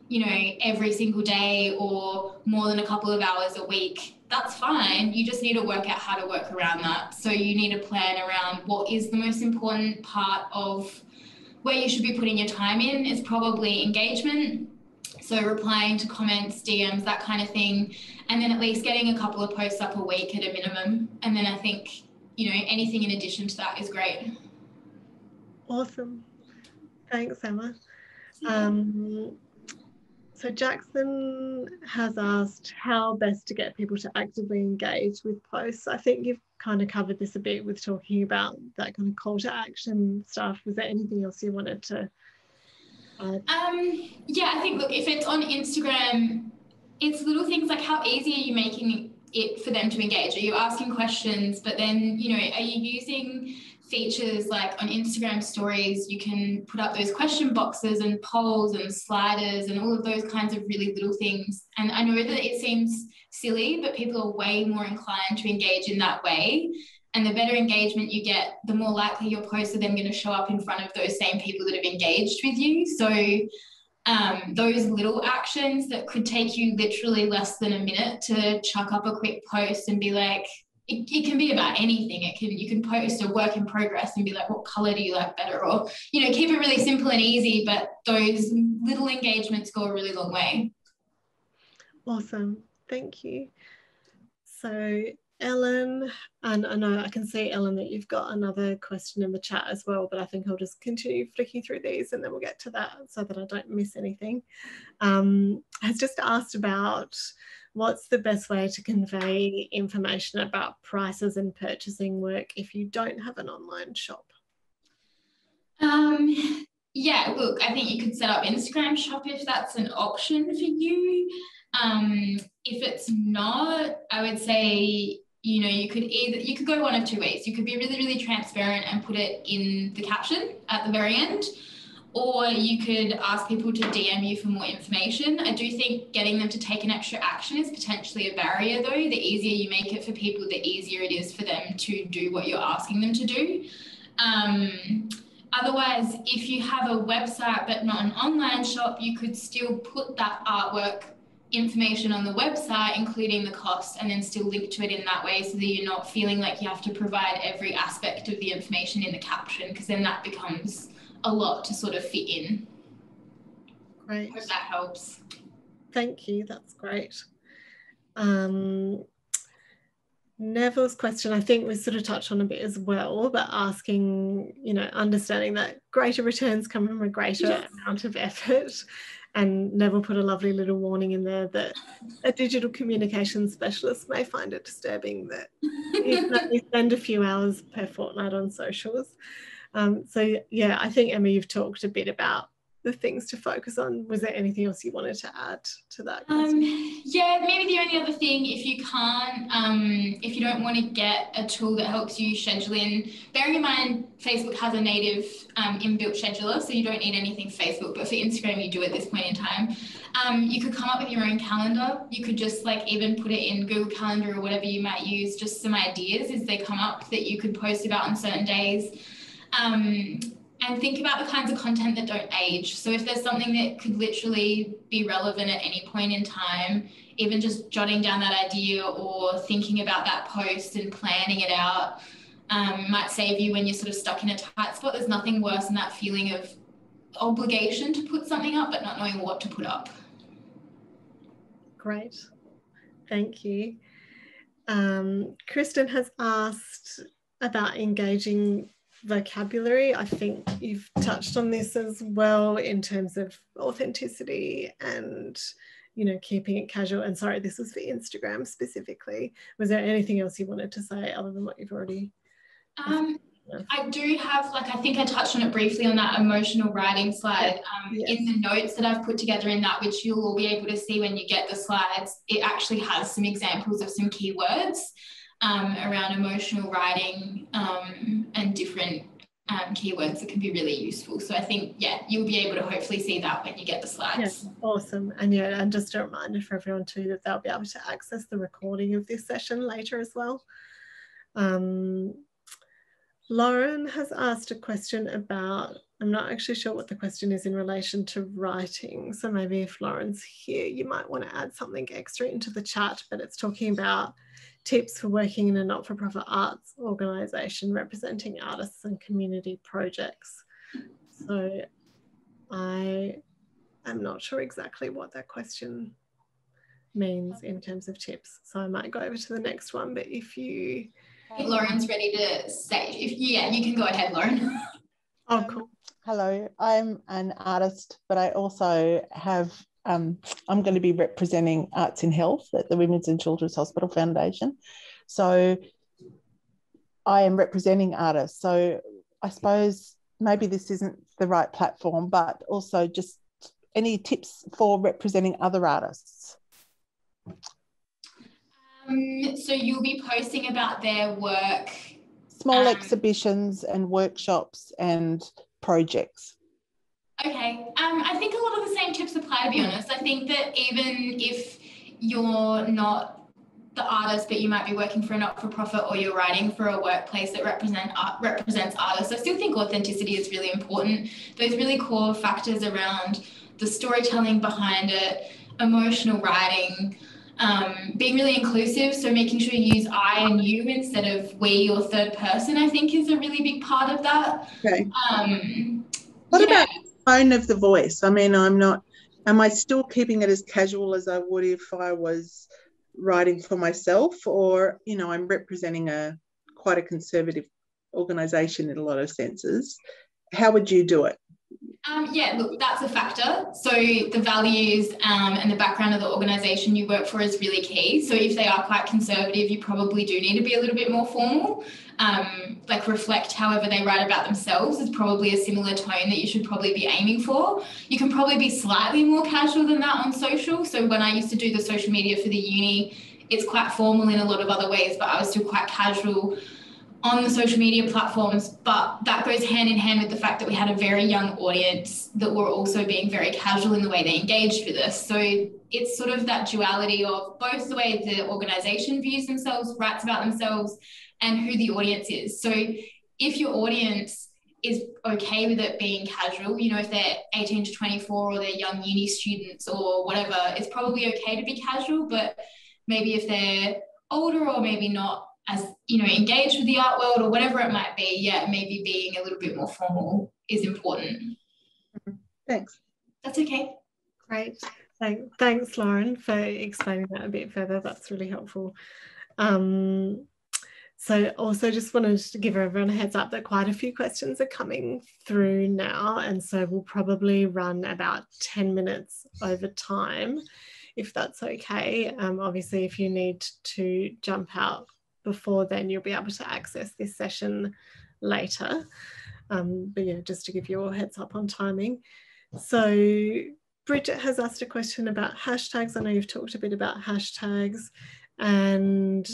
you know, every single day or more than a couple of hours a week, that's fine. You just need to work out how to work around that. So you need to plan around what is the most important part of where you should be putting your time in is probably engagement. So replying to comments, DMs, that kind of thing. And then at least getting a couple of posts up a week at a minimum. And then I think, you know, anything in addition to that is great. Awesome. Thanks, Emma. Um, so Jackson has asked how best to get people to actively engage with posts. I think you've kind of covered this a bit with talking about that kind of call to action stuff. Was there anything else you wanted to add? Um, yeah, I think look, if it's on Instagram, it's little things like how easy are you making it for them to engage? Are you asking questions, but then, you know, are you using features like on Instagram stories, you can put up those question boxes and polls and sliders and all of those kinds of really little things. And I know that it seems silly, but people are way more inclined to engage in that way. And the better engagement you get, the more likely your posts are then going to show up in front of those same people that have engaged with you. So um, those little actions that could take you literally less than a minute to chuck up a quick post and be like, it, it, can be about anything. It can you can post a work in progress and be like, what color do you like better? Or you know, keep it really simple and easy, but those little engagements go a really long way. Awesome. Thank you. So Ellen, and I know I can see Ellen that you've got another question in the chat as well, but I think I'll just continue flicking through these and then we'll get to that so that I don't miss anything. Um, has just asked about what's the best way to convey information about prices and purchasing work if you don't have an online shop? Um, yeah, look, I think you could set up Instagram shop if that's an option for you. Um, if it's not, I would say you know you could either you could go one of two ways you could be really really transparent and put it in the caption at the very end or you could ask people to DM you for more information. I do think getting them to take an extra action is potentially a barrier, though. The easier you make it for people, the easier it is for them to do what you're asking them to do. Um, otherwise, if you have a website but not an online shop, you could still put that artwork information on the website, including the cost, and then still link to it in that way so that you're not feeling like you have to provide every aspect of the information in the caption, because then that becomes a lot to sort of fit in. Great. Hope that helps. Thank you. That's great. Um, Neville's question, I think we sort of touched on a bit as well, but asking, you know, understanding that greater returns come from a greater yes. amount of effort. And Neville put a lovely little warning in there that a digital communication specialist may find it disturbing that you spend a few hours per fortnight on socials. Um, so yeah, I think Emma, you've talked a bit about the things to focus on. Was there anything else you wanted to add to that? Um, yeah, maybe the only other thing, if you can't, um, if you don't want to get a tool that helps you schedule in, bearing in mind Facebook has a native um, inbuilt scheduler, so you don't need anything Facebook, but for Instagram you do at this point in time. Um, you could come up with your own calendar. You could just like even put it in Google Calendar or whatever you might use, just some ideas as they come up that you could post about on certain days. Um, and think about the kinds of content that don't age. So if there's something that could literally be relevant at any point in time, even just jotting down that idea or thinking about that post and planning it out um, might save you when you're sort of stuck in a tight spot. There's nothing worse than that feeling of obligation to put something up, but not knowing what to put up. Great. Thank you. Um, Kristen has asked about engaging vocabulary. I think you've touched on this as well in terms of authenticity and you know keeping it casual and sorry this was for instagram specifically was there anything else you wanted to say other than what you've already um, I do have, like, I think I touched on it briefly on that emotional writing slide. Um, yes. In the notes that I've put together in that, which you'll all be able to see when you get the slides, it actually has some examples of some keywords um, around emotional writing um, and different um, keywords that can be really useful. So I think, yeah, you'll be able to hopefully see that when you get the slides. Yeah, awesome. And yeah, and just a reminder for everyone too that they'll be able to access the recording of this session later as well. Um, Lauren has asked a question about, I'm not actually sure what the question is in relation to writing. So maybe if Lauren's here, you might want to add something extra into the chat, but it's talking about tips for working in a not-for-profit arts organisation representing artists and community projects. So I am not sure exactly what that question means in terms of tips. So I might go over to the next one, but if you... Lauren's ready to say, if yeah, you can go ahead, Lauren. oh, cool. Hello, I'm an artist, but I also have um, I'm going to be representing Arts in Health at the Women's and Children's Hospital Foundation. So I am representing artists. So I suppose maybe this isn't the right platform, but also just any tips for representing other artists? Um, so you'll be posting about their work. Small um, exhibitions and workshops and projects. Okay. Um, I think a lot of the same tips apply, to be honest. I think that even if you're not the artist, but you might be working for a not-for-profit or you're writing for a workplace that represent art, represents artists. I still think authenticity is really important. Those really core factors around the storytelling behind it, emotional writing, um, being really inclusive. So making sure you use I and you instead of we or third person, I think is a really big part of that. Okay. Um, what about tone of the voice. I mean, I'm not, am I still keeping it as casual as I would if I was writing for myself? Or, you know, I'm representing a quite a conservative organization in a lot of senses. How would you do it? Um, yeah, look, that's a factor. So the values um, and the background of the organisation you work for is really key. So if they are quite conservative, you probably do need to be a little bit more formal. Um, like reflect however they write about themselves is probably a similar tone that you should probably be aiming for. You can probably be slightly more casual than that on social. So when I used to do the social media for the uni, it's quite formal in a lot of other ways, but I was still quite casual on the social media platforms, but that goes hand in hand with the fact that we had a very young audience that were also being very casual in the way they engaged with us. So it's sort of that duality of both the way the organization views themselves, writes about themselves, and who the audience is. So if your audience is okay with it being casual, you know, if they're 18 to 24 or they're young uni students or whatever, it's probably okay to be casual, but maybe if they're older or maybe not as you know engaged with the art world or whatever it might be yeah maybe being a little bit more formal is important. Thanks. That's okay. Great. Thanks lauren for explaining that a bit further. That's really helpful. Um, so also just wanted to give everyone a heads up that quite a few questions are coming through now and so we'll probably run about 10 minutes over time if that's okay um, obviously if you need to jump out before then you'll be able to access this session later. Um, but yeah, just to give you a heads up on timing. So Bridget has asked a question about hashtags. I know you've talked a bit about hashtags and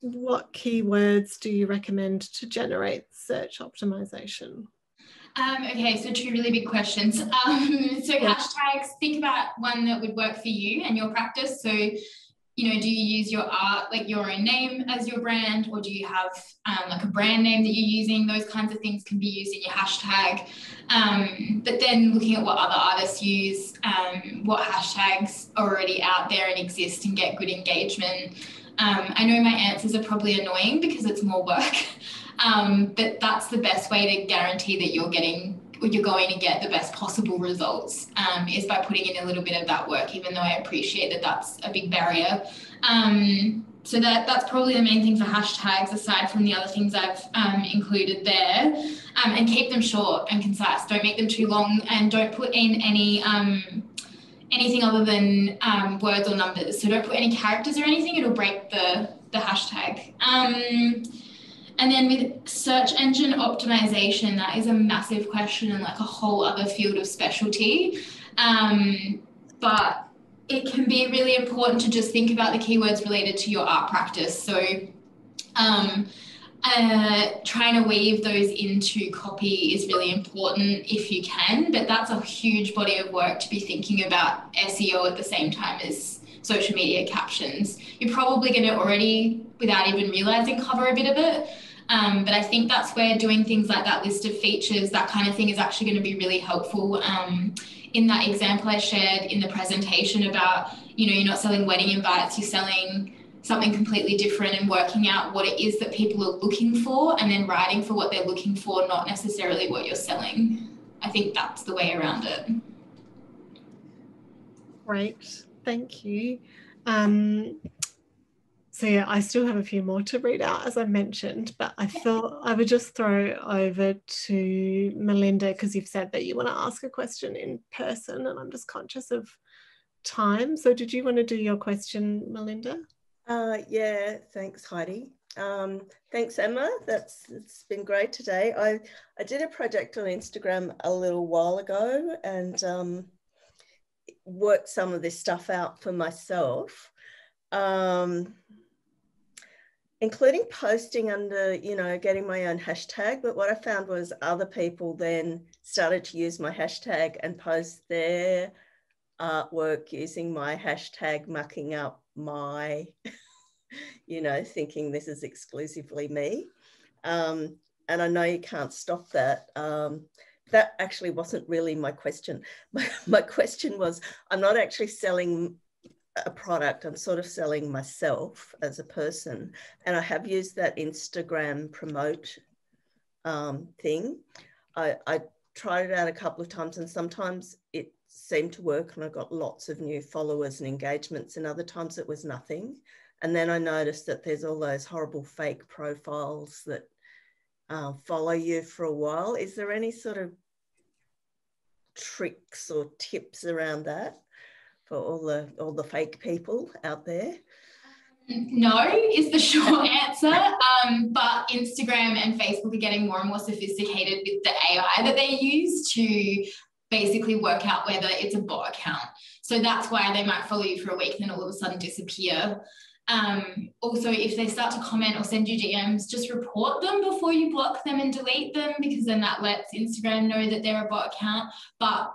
what keywords do you recommend to generate search optimization? Um, okay, so two really big questions. Um, so yeah. hashtags, think about one that would work for you and your practice. So you know, do you use your art, like your own name as your brand, or do you have um, like a brand name that you're using? Those kinds of things can be used in your hashtag. Um, but then looking at what other artists use, um, what hashtags are already out there and exist and get good engagement. Um, I know my answers are probably annoying because it's more work, um, but that's the best way to guarantee that you're getting you're going to get the best possible results um, is by putting in a little bit of that work, even though I appreciate that that's a big barrier. Um, so that that's probably the main thing for hashtags, aside from the other things I've um, included there. Um, and keep them short and concise. Don't make them too long, and don't put in any um, anything other than um, words or numbers. So don't put any characters or anything. It'll break the the hashtag. And then with search engine optimization, that is a massive question and like a whole other field of specialty. Um, but it can be really important to just think about the keywords related to your art practice. So um, uh, trying to weave those into copy is really important if you can, but that's a huge body of work to be thinking about SEO at the same time as social media captions. You're probably going to already, without even realizing, cover a bit of it. Um, but I think that's where doing things like that list of features, that kind of thing, is actually going to be really helpful. Um, in that example I shared in the presentation about, you know, you're not selling wedding invites, you're selling something completely different and working out what it is that people are looking for and then writing for what they're looking for, not necessarily what you're selling. I think that's the way around it. Great, thank you. Um, so yeah, I still have a few more to read out, as I mentioned, but I thought I would just throw over to Melinda because you've said that you want to ask a question in person, and I'm just conscious of time. So did you want to do your question, Melinda? Uh, yeah, thanks, Heidi. Um, thanks, Emma. That's it's been great today. I I did a project on Instagram a little while ago and um, worked some of this stuff out for myself. Um, including posting under, you know, getting my own hashtag. But what I found was other people then started to use my hashtag and post their artwork using my hashtag, mucking up my, you know, thinking this is exclusively me. Um, and I know you can't stop that. Um, that actually wasn't really my question. My, my question was I'm not actually selling a product. I'm sort of selling myself as a person. And I have used that Instagram promote um, thing. I, I tried it out a couple of times and sometimes it seemed to work and I got lots of new followers and engagements and other times it was nothing. And then I noticed that there's all those horrible fake profiles that uh, follow you for a while. Is there any sort of tricks or tips around that? for all the all the fake people out there? No, is the short answer. Um, but Instagram and Facebook are getting more and more sophisticated with the AI that they use to basically work out whether it's a bot account. So that's why they might follow you for a week and then all of a sudden disappear. Um, also, if they start to comment or send you DMs, just report them before you block them and delete them because then that lets Instagram know that they're a bot account. But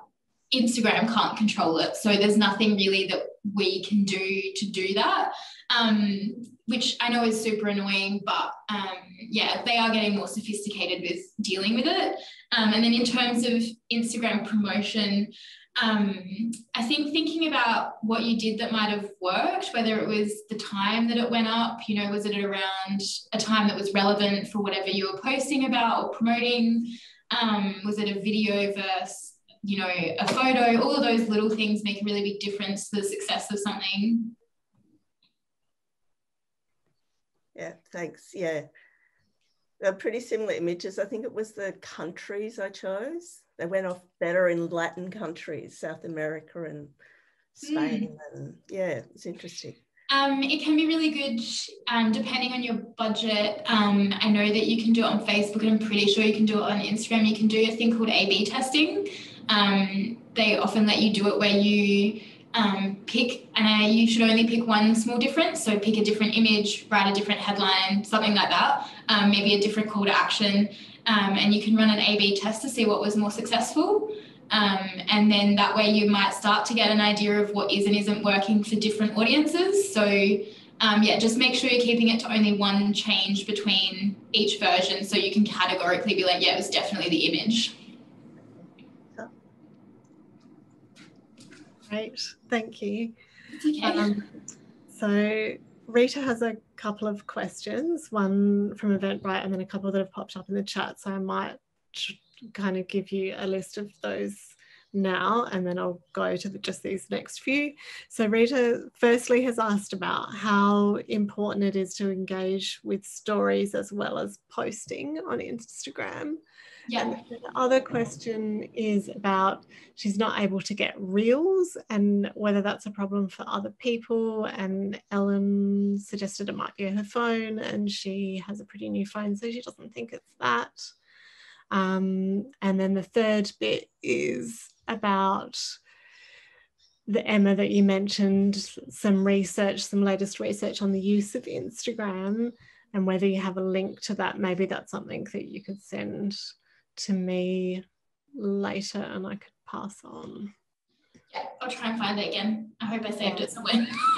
Instagram can't control it. So there's nothing really that we can do to do that, um, which I know is super annoying, but um, yeah, they are getting more sophisticated with dealing with it. Um, and then in terms of Instagram promotion, um, I think thinking about what you did that might have worked, whether it was the time that it went up, you know, was it around a time that was relevant for whatever you were posting about or promoting? Um, was it a video versus you know, a photo, all of those little things make a really big difference to the success of something. Yeah, thanks. Yeah. They're pretty similar images. I think it was the countries I chose. They went off better in Latin countries, South America and Spain. Mm. And yeah, it's interesting. Um, it can be really good um, depending on your budget. Um, I know that you can do it on Facebook and I'm pretty sure you can do it on Instagram. You can do a thing called A B testing. Um, they often let you do it where you um, pick, and uh, you should only pick one small difference. So pick a different image, write a different headline, something like that, um, maybe a different call to action. Um, and you can run an A B test to see what was more successful. Um, and then that way you might start to get an idea of what is and isn't working for different audiences. So um, yeah, just make sure you're keeping it to only one change between each version so you can categorically be like, yeah, it was definitely the image. Great, thank you. Okay. Um, so Rita has a couple of questions, one from Eventbrite and then a couple that have popped up in the chat. So I might kind of give you a list of those now and then I'll go to the, just these next few. So Rita firstly has asked about how important it is to engage with stories as well as posting on Instagram. Yeah. The other question is about she's not able to get reels and whether that's a problem for other people. And Ellen suggested it might be her phone, and she has a pretty new phone, so she doesn't think it's that. Um, and then the third bit is about the Emma that you mentioned, some research, some latest research on the use of Instagram and whether you have a link to that. Maybe that's something that you could send to me later and I could pass on. Yeah, I'll try and find it again. I hope I saved it somewhere.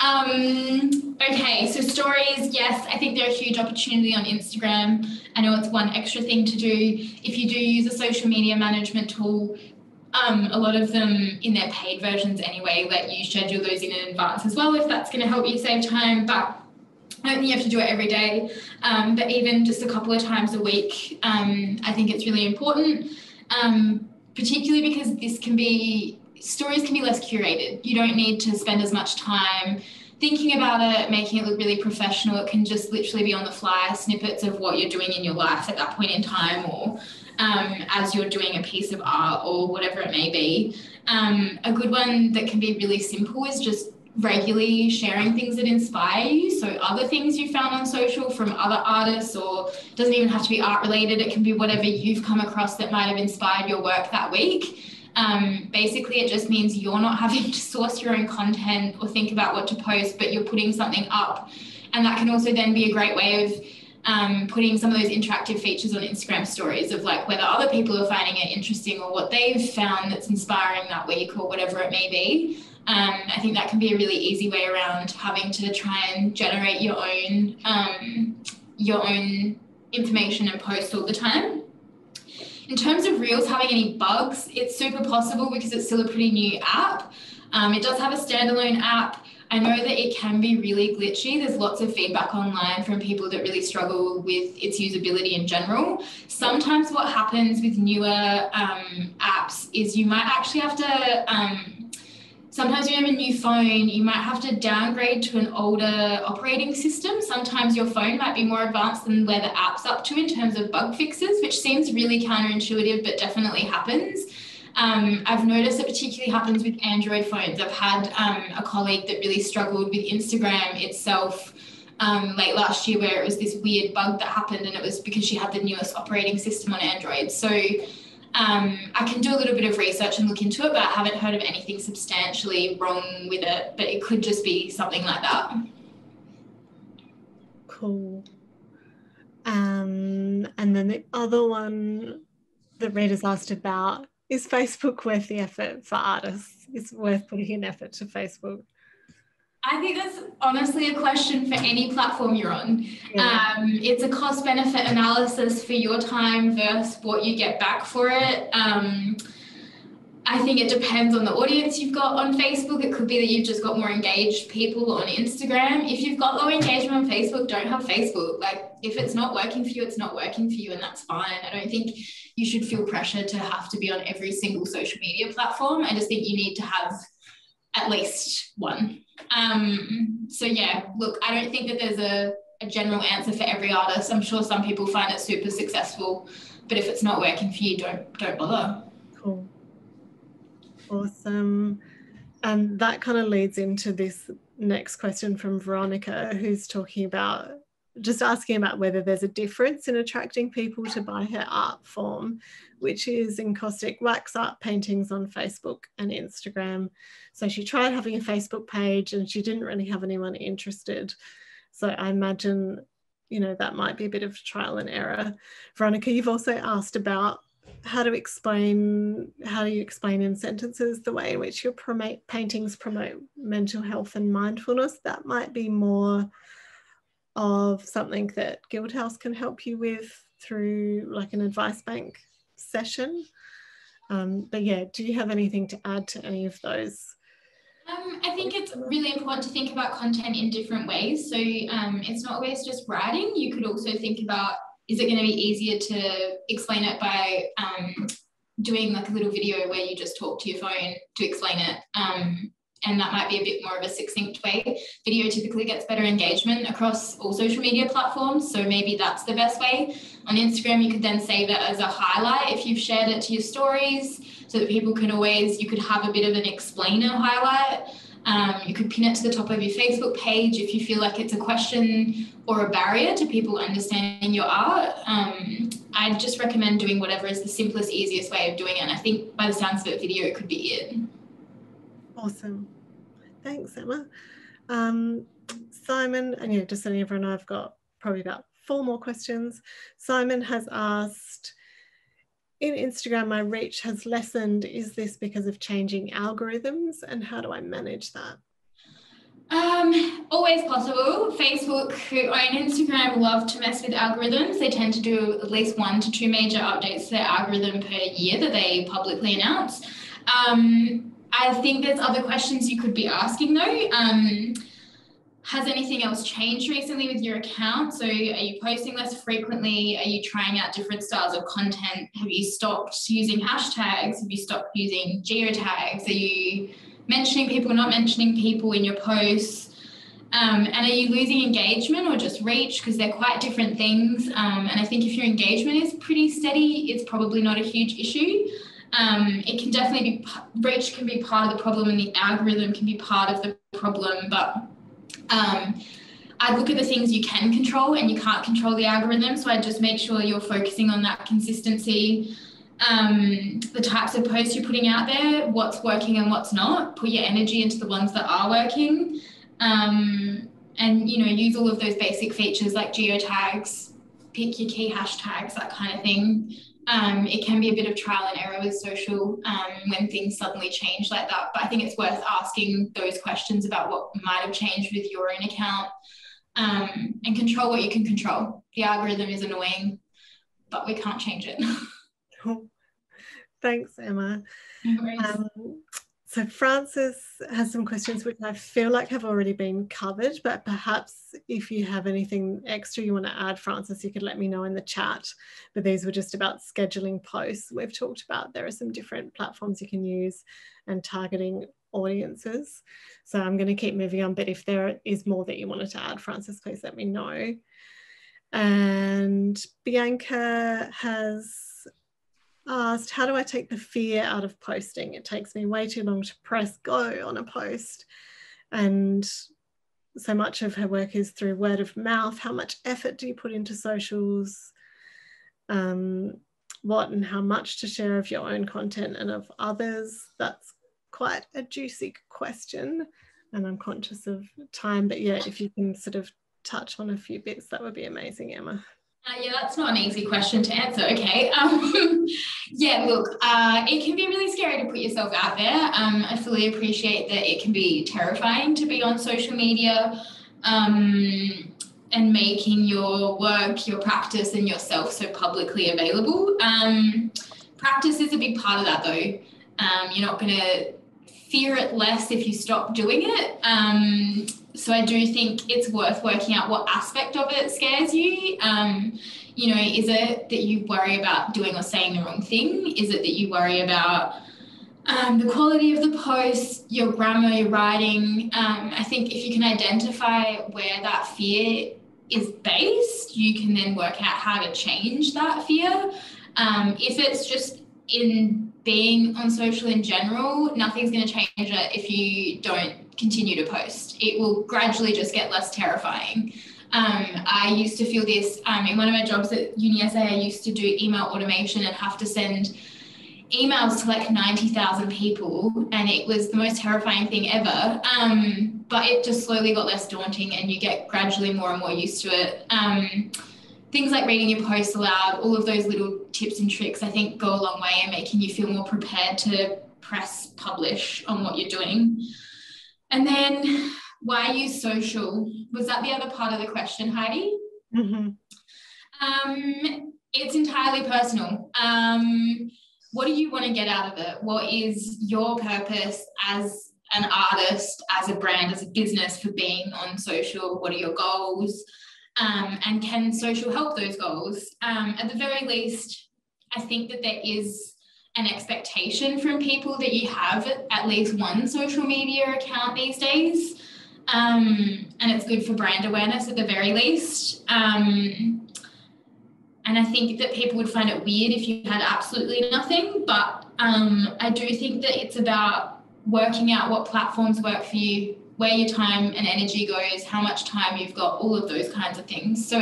um, okay, so stories, yes, I think they're a huge opportunity on Instagram. I know it's one extra thing to do. If you do use a social media management tool, um, a lot of them in their paid versions anyway let you schedule those in advance as well if that's going to help you save time. But I don't think you have to do it every day, um, but even just a couple of times a week, um, I think it's really important, um, particularly because this can be, stories can be less curated. You don't need to spend as much time thinking about it, making it look really professional. It can just literally be on the fly, snippets of what you're doing in your life at that point in time or um, as you're doing a piece of art or whatever it may be. Um, a good one that can be really simple is just regularly sharing things that inspire you. So other things you found on social from other artists, or doesn't even have to be art related. It can be whatever you've come across that might have inspired your work that week. Um, basically, it just means you're not having to source your own content or think about what to post, but you're putting something up. And that can also then be a great way of um, putting some of those interactive features on Instagram stories of like whether other people are finding it interesting or what they've found that's inspiring that week or whatever it may be. Um, I think that can be a really easy way around having to try and generate your own um, your own information and post all the time. In terms of Reels having any bugs, it's super possible because it's still a pretty new app. Um, it does have a standalone app. I know that it can be really glitchy. There's lots of feedback online from people that really struggle with its usability in general. Sometimes what happens with newer um, apps is you might actually have to um, Sometimes you have a new phone, you might have to downgrade to an older operating system. Sometimes your phone might be more advanced than where the app's up to in terms of bug fixes, which seems really counterintuitive, but definitely happens. Um, I've noticed it particularly happens with Android phones. I've had um, a colleague that really struggled with Instagram itself um, late last year, where it was this weird bug that happened, and it was because she had the newest operating system on Android. So um, I can do a little bit of research and look into it, but I haven't heard of anything substantially wrong with it. But it could just be something like that. Cool. Um, and then the other one that Rita's asked about is Facebook worth the effort for artists? Is it worth putting an effort to Facebook? I think that's honestly a question for any platform you're on. Yeah. Um, it's a cost benefit analysis for your time versus what you get back for it. Um, I think it depends on the audience you've got on Facebook. It could be that you've just got more engaged people on Instagram. If you've got low engagement on Facebook, don't have Facebook. Like, if it's not working for you, it's not working for you, and that's fine. I don't think you should feel pressure to have to be on every single social media platform. I just think you need to have at least one. Um, so yeah, look, I don't think that there's a, a general answer for every artist. I'm sure some people find it super successful, but if it's not working for you, don't don't bother. Cool. Awesome. And that kind of leads into this next question from Veronica, who's talking about just asking about whether there's a difference in attracting people to buy her art form, which is encaustic wax art paintings on Facebook and Instagram. So she tried having a Facebook page and she didn't really have anyone interested. So I imagine, you know, that might be a bit of trial and error. Veronica, you've also asked about how to explain how do you explain in sentences the way in which your promote, paintings promote mental health and mindfulness that might be more of something that guildhouse can help you with through like an advice bank session um, but yeah do you have anything to add to any of those um, I think it's really important to think about content in different ways. So um, it's not always just writing. You could also think about is it going to be easier to explain it by um, doing like a little video where you just talk to your phone to explain it? And that might be a bit more of a succinct way. Video typically gets better engagement across all social media platforms, so maybe that's the best way. On Instagram, you could then save it as a highlight if you've shared it to your stories, so that people can always, you could have a bit of an explainer highlight. Um, you could pin it to the top of your Facebook page if you feel like it's a question or a barrier to people understanding your art. Um, I just recommend doing whatever is the simplest, easiest way of doing it. And I think by the sounds of it, video could be it. Awesome. Thanks, Emma. Um, Simon, and yeah, just letting everyone know, I've got probably about four more questions. Simon has asked, in Instagram, my reach has lessened. Is this because of changing algorithms? And how do I manage that? Um, always possible. Facebook and Instagram love to mess with algorithms. They tend to do at least one to two major updates to their algorithm per year that they publicly announce. Um, I think there's other questions you could be asking though. Um, has anything else changed recently with your account? So, are you posting less frequently? Are you trying out different styles of content? Have you stopped using hashtags? Have you stopped using geotags? Are you mentioning people, not mentioning people in your posts? Um, and are you losing engagement or just reach? Because they're quite different things. Um, and I think if your engagement is pretty steady, it's probably not a huge issue. Um, it can definitely be, reach can be part of the problem and the algorithm can be part of the problem. But um, I'd look at the things you can control and you can't control the algorithm. So I'd just make sure you're focusing on that consistency, um, the types of posts you're putting out there, what's working and what's not. Put your energy into the ones that are working. Um, and you know, use all of those basic features like geotags, pick your key hashtags, that kind of thing. Um, it can be a bit of trial and error with social um, when things suddenly change like that. But I think it's worth asking those questions about what might have changed with your own account um, and control what you can control. The algorithm is annoying, but we can't change it. Thanks, Emma. No so Francis has some questions which I feel like have already been covered, but perhaps if you have anything extra you want to add, Francis, you could let me know in the chat. But these were just about scheduling posts. We've talked about there are some different platforms you can use and targeting audiences. So I'm going to keep moving on, but if there is more that you wanted to add, Francis, please let me know. And Bianca has asked, How do I take the fear out of posting? It takes me way too long to press go on a post. And so much of her work is through word of mouth. How much effort do you put into socials? Um, what and how much to share of your own content and of others? That's quite a juicy question. And I'm conscious of time, but yeah, if you can sort of touch on a few bits, that would be amazing, Emma. Uh, yeah, that's not an easy question to answer. Okay. Um, yeah, look, uh, it can be really scary to put yourself out there. Um, I fully appreciate that it can be terrifying to be on social media um, and making your work, your practice, and yourself so publicly available. Um, practice is a big part of that, though. Um, you're not going to fear it less if you stop doing it. Um, so I do think it's worth working out what aspect of it scares you. Um, you know, is it that you worry about doing or saying the wrong thing? Is it that you worry about um, the quality of the post, your grammar, your writing? Um, I think if you can identify where that fear is based, you can then work out how to change that fear. Um, if it's just in being on social in general, nothing's going to change it if you don't continue to post. It will gradually just get less terrifying. Um, I used to feel this um, in one of my jobs at UniSA. I used to do email automation and have to send emails to like 90,000 people, and it was the most terrifying thing ever. Um, but it just slowly got less daunting, and you get gradually more and more used to it. Things like reading your posts aloud, all of those little tips and tricks, I think go a long way in making you feel more prepared to press publish on what you're doing. And then why use social? Was that the other part of the question, Heidi? Mm-hmm. Um, it's entirely personal. Um, what do you want to get out of it? What is your purpose as an artist, as a brand, as a business for being on social? What are your goals? Um, and can social help those goals? Um, at the very least, I think that there is an expectation from people that you have at least one social media account these days. Um, and it's good for brand awareness at the very least. Um, and I think that people would find it weird if you had absolutely nothing. But um, I do think that it's about working out what platforms work for you, where your time and energy goes, how much time you've got, all of those kinds of things. So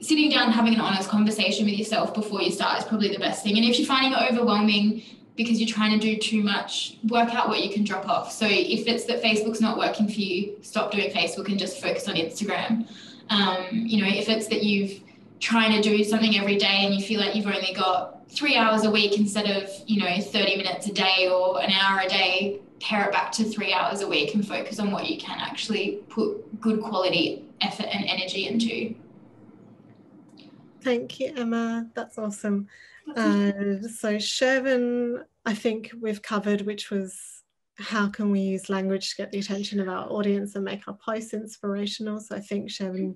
sitting down and having an honest conversation with yourself before you start is probably the best thing. And if you're finding it overwhelming because you're trying to do too much, work out what you can drop off. So if it's that Facebook's not working for you, stop doing Facebook and just focus on Instagram. Um, you know, if it's that you've trying to do something every day and you feel like you've only got three hours a week instead of, you know, 30 minutes a day or an hour a day, pare it back to three hours a week and focus on what you can actually put good quality effort and energy into. Thank you, Emma. That's awesome. Uh, so Shervin, I think we've covered, which was how can we use language to get the attention of our audience and make our posts inspirational. So I think Shervin,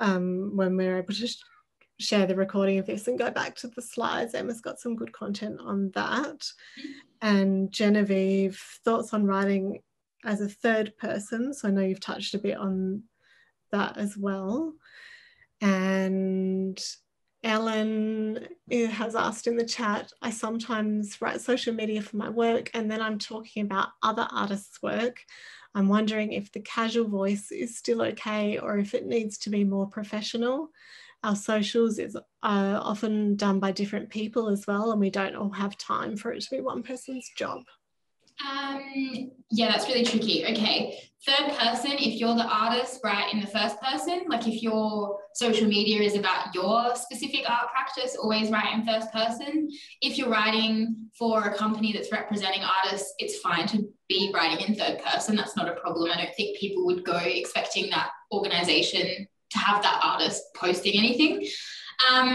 um, when we're able to share the recording of this and go back to the slides, Emma's got some good content on that. And Genevieve, thoughts on writing as a third person. So I know you've touched a bit on that as well. And Ellen has asked in the chat, I sometimes write social media for my work and then I'm talking about other artists' work. I'm wondering if the casual voice is still okay or if it needs to be more professional. Our socials is uh, often done by different people as well, and we don't all have time for it to be one person's job. Um, yeah, that's really tricky. Okay, third person, if you're the artist, write in the first person. Like if your social media is about your specific art practice, always write in first person. If you're writing for a company that's representing artists, it's fine to be writing in third person. That's not a problem. I don't think people would go expecting that organization to have that artist posting anything. Um,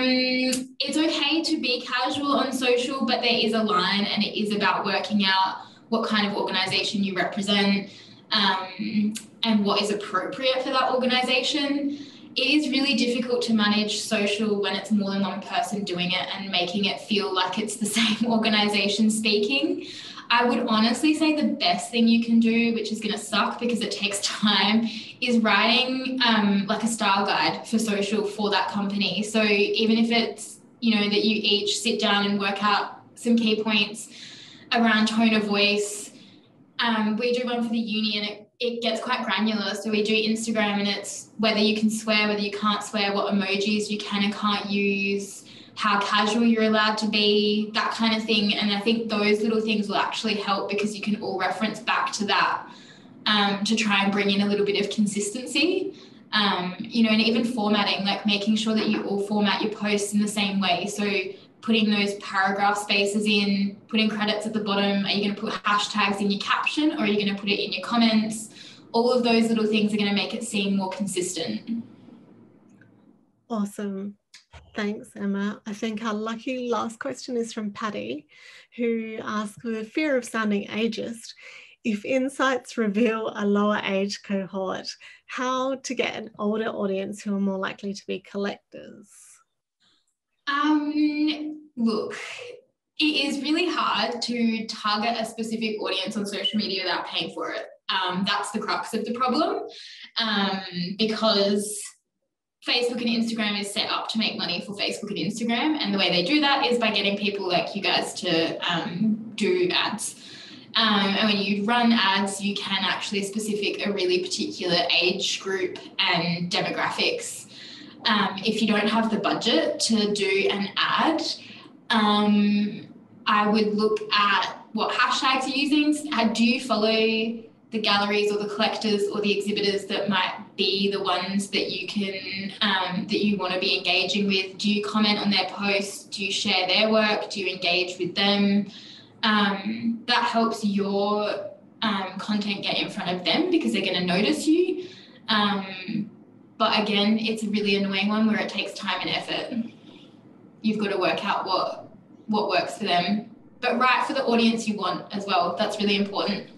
it's okay to be casual on social, but there is a line and it is about working out what kind of organization you represent, um, and what is appropriate for that organization. It is really difficult to manage social when it's more than one person doing it and making it feel like it's the same organization speaking. I would honestly say the best thing you can do, which is going to suck because it takes time, is writing um, like a style guide for social for that company. So even if it's, you know, that you each sit down and work out some key points around tone of voice. Um, we do one for the uni and it, it gets quite granular. So we do Instagram and it's whether you can swear, whether you can't swear, what emojis you can and can't use, how casual you're allowed to be, that kind of thing. And I think those little things will actually help because you can all reference back to that um, to try and bring in a little bit of consistency. Um, you know, and even formatting, like making sure that you all format your posts in the same way. So putting those paragraph spaces in, putting credits at the bottom? Are you going to put hashtags in your caption or are you going to put it in your comments? All of those little things are going to make it seem more consistent. Awesome. Thanks, Emma. I think our lucky last question is from Patty, who asks with a fear of sounding ageist, if insights reveal a lower age cohort, how to get an older audience who are more likely to be collectors? Um, look, it is really hard to target a specific audience on social media without paying for it. Um, that's the crux of the problem um, because Facebook and Instagram is set up to make money for Facebook and Instagram. And the way they do that is by getting people like you guys to um, do ads. Um, and when you run ads, you can actually specific a really particular age group and demographics um, if you don't have the budget to do an ad, um, I would look at what hashtags you're using. Do you follow the galleries or the collectors or the exhibitors that might be the ones that you can um, that you want to be engaging with? Do you comment on their posts? Do you share their work? Do you engage with them? Um, that helps your um, content get in front of them because they're going to notice you. Um, but again, it's a really annoying one where it takes time and effort. You've got to work out what what works for them, but write for the audience you want as well. That's really important.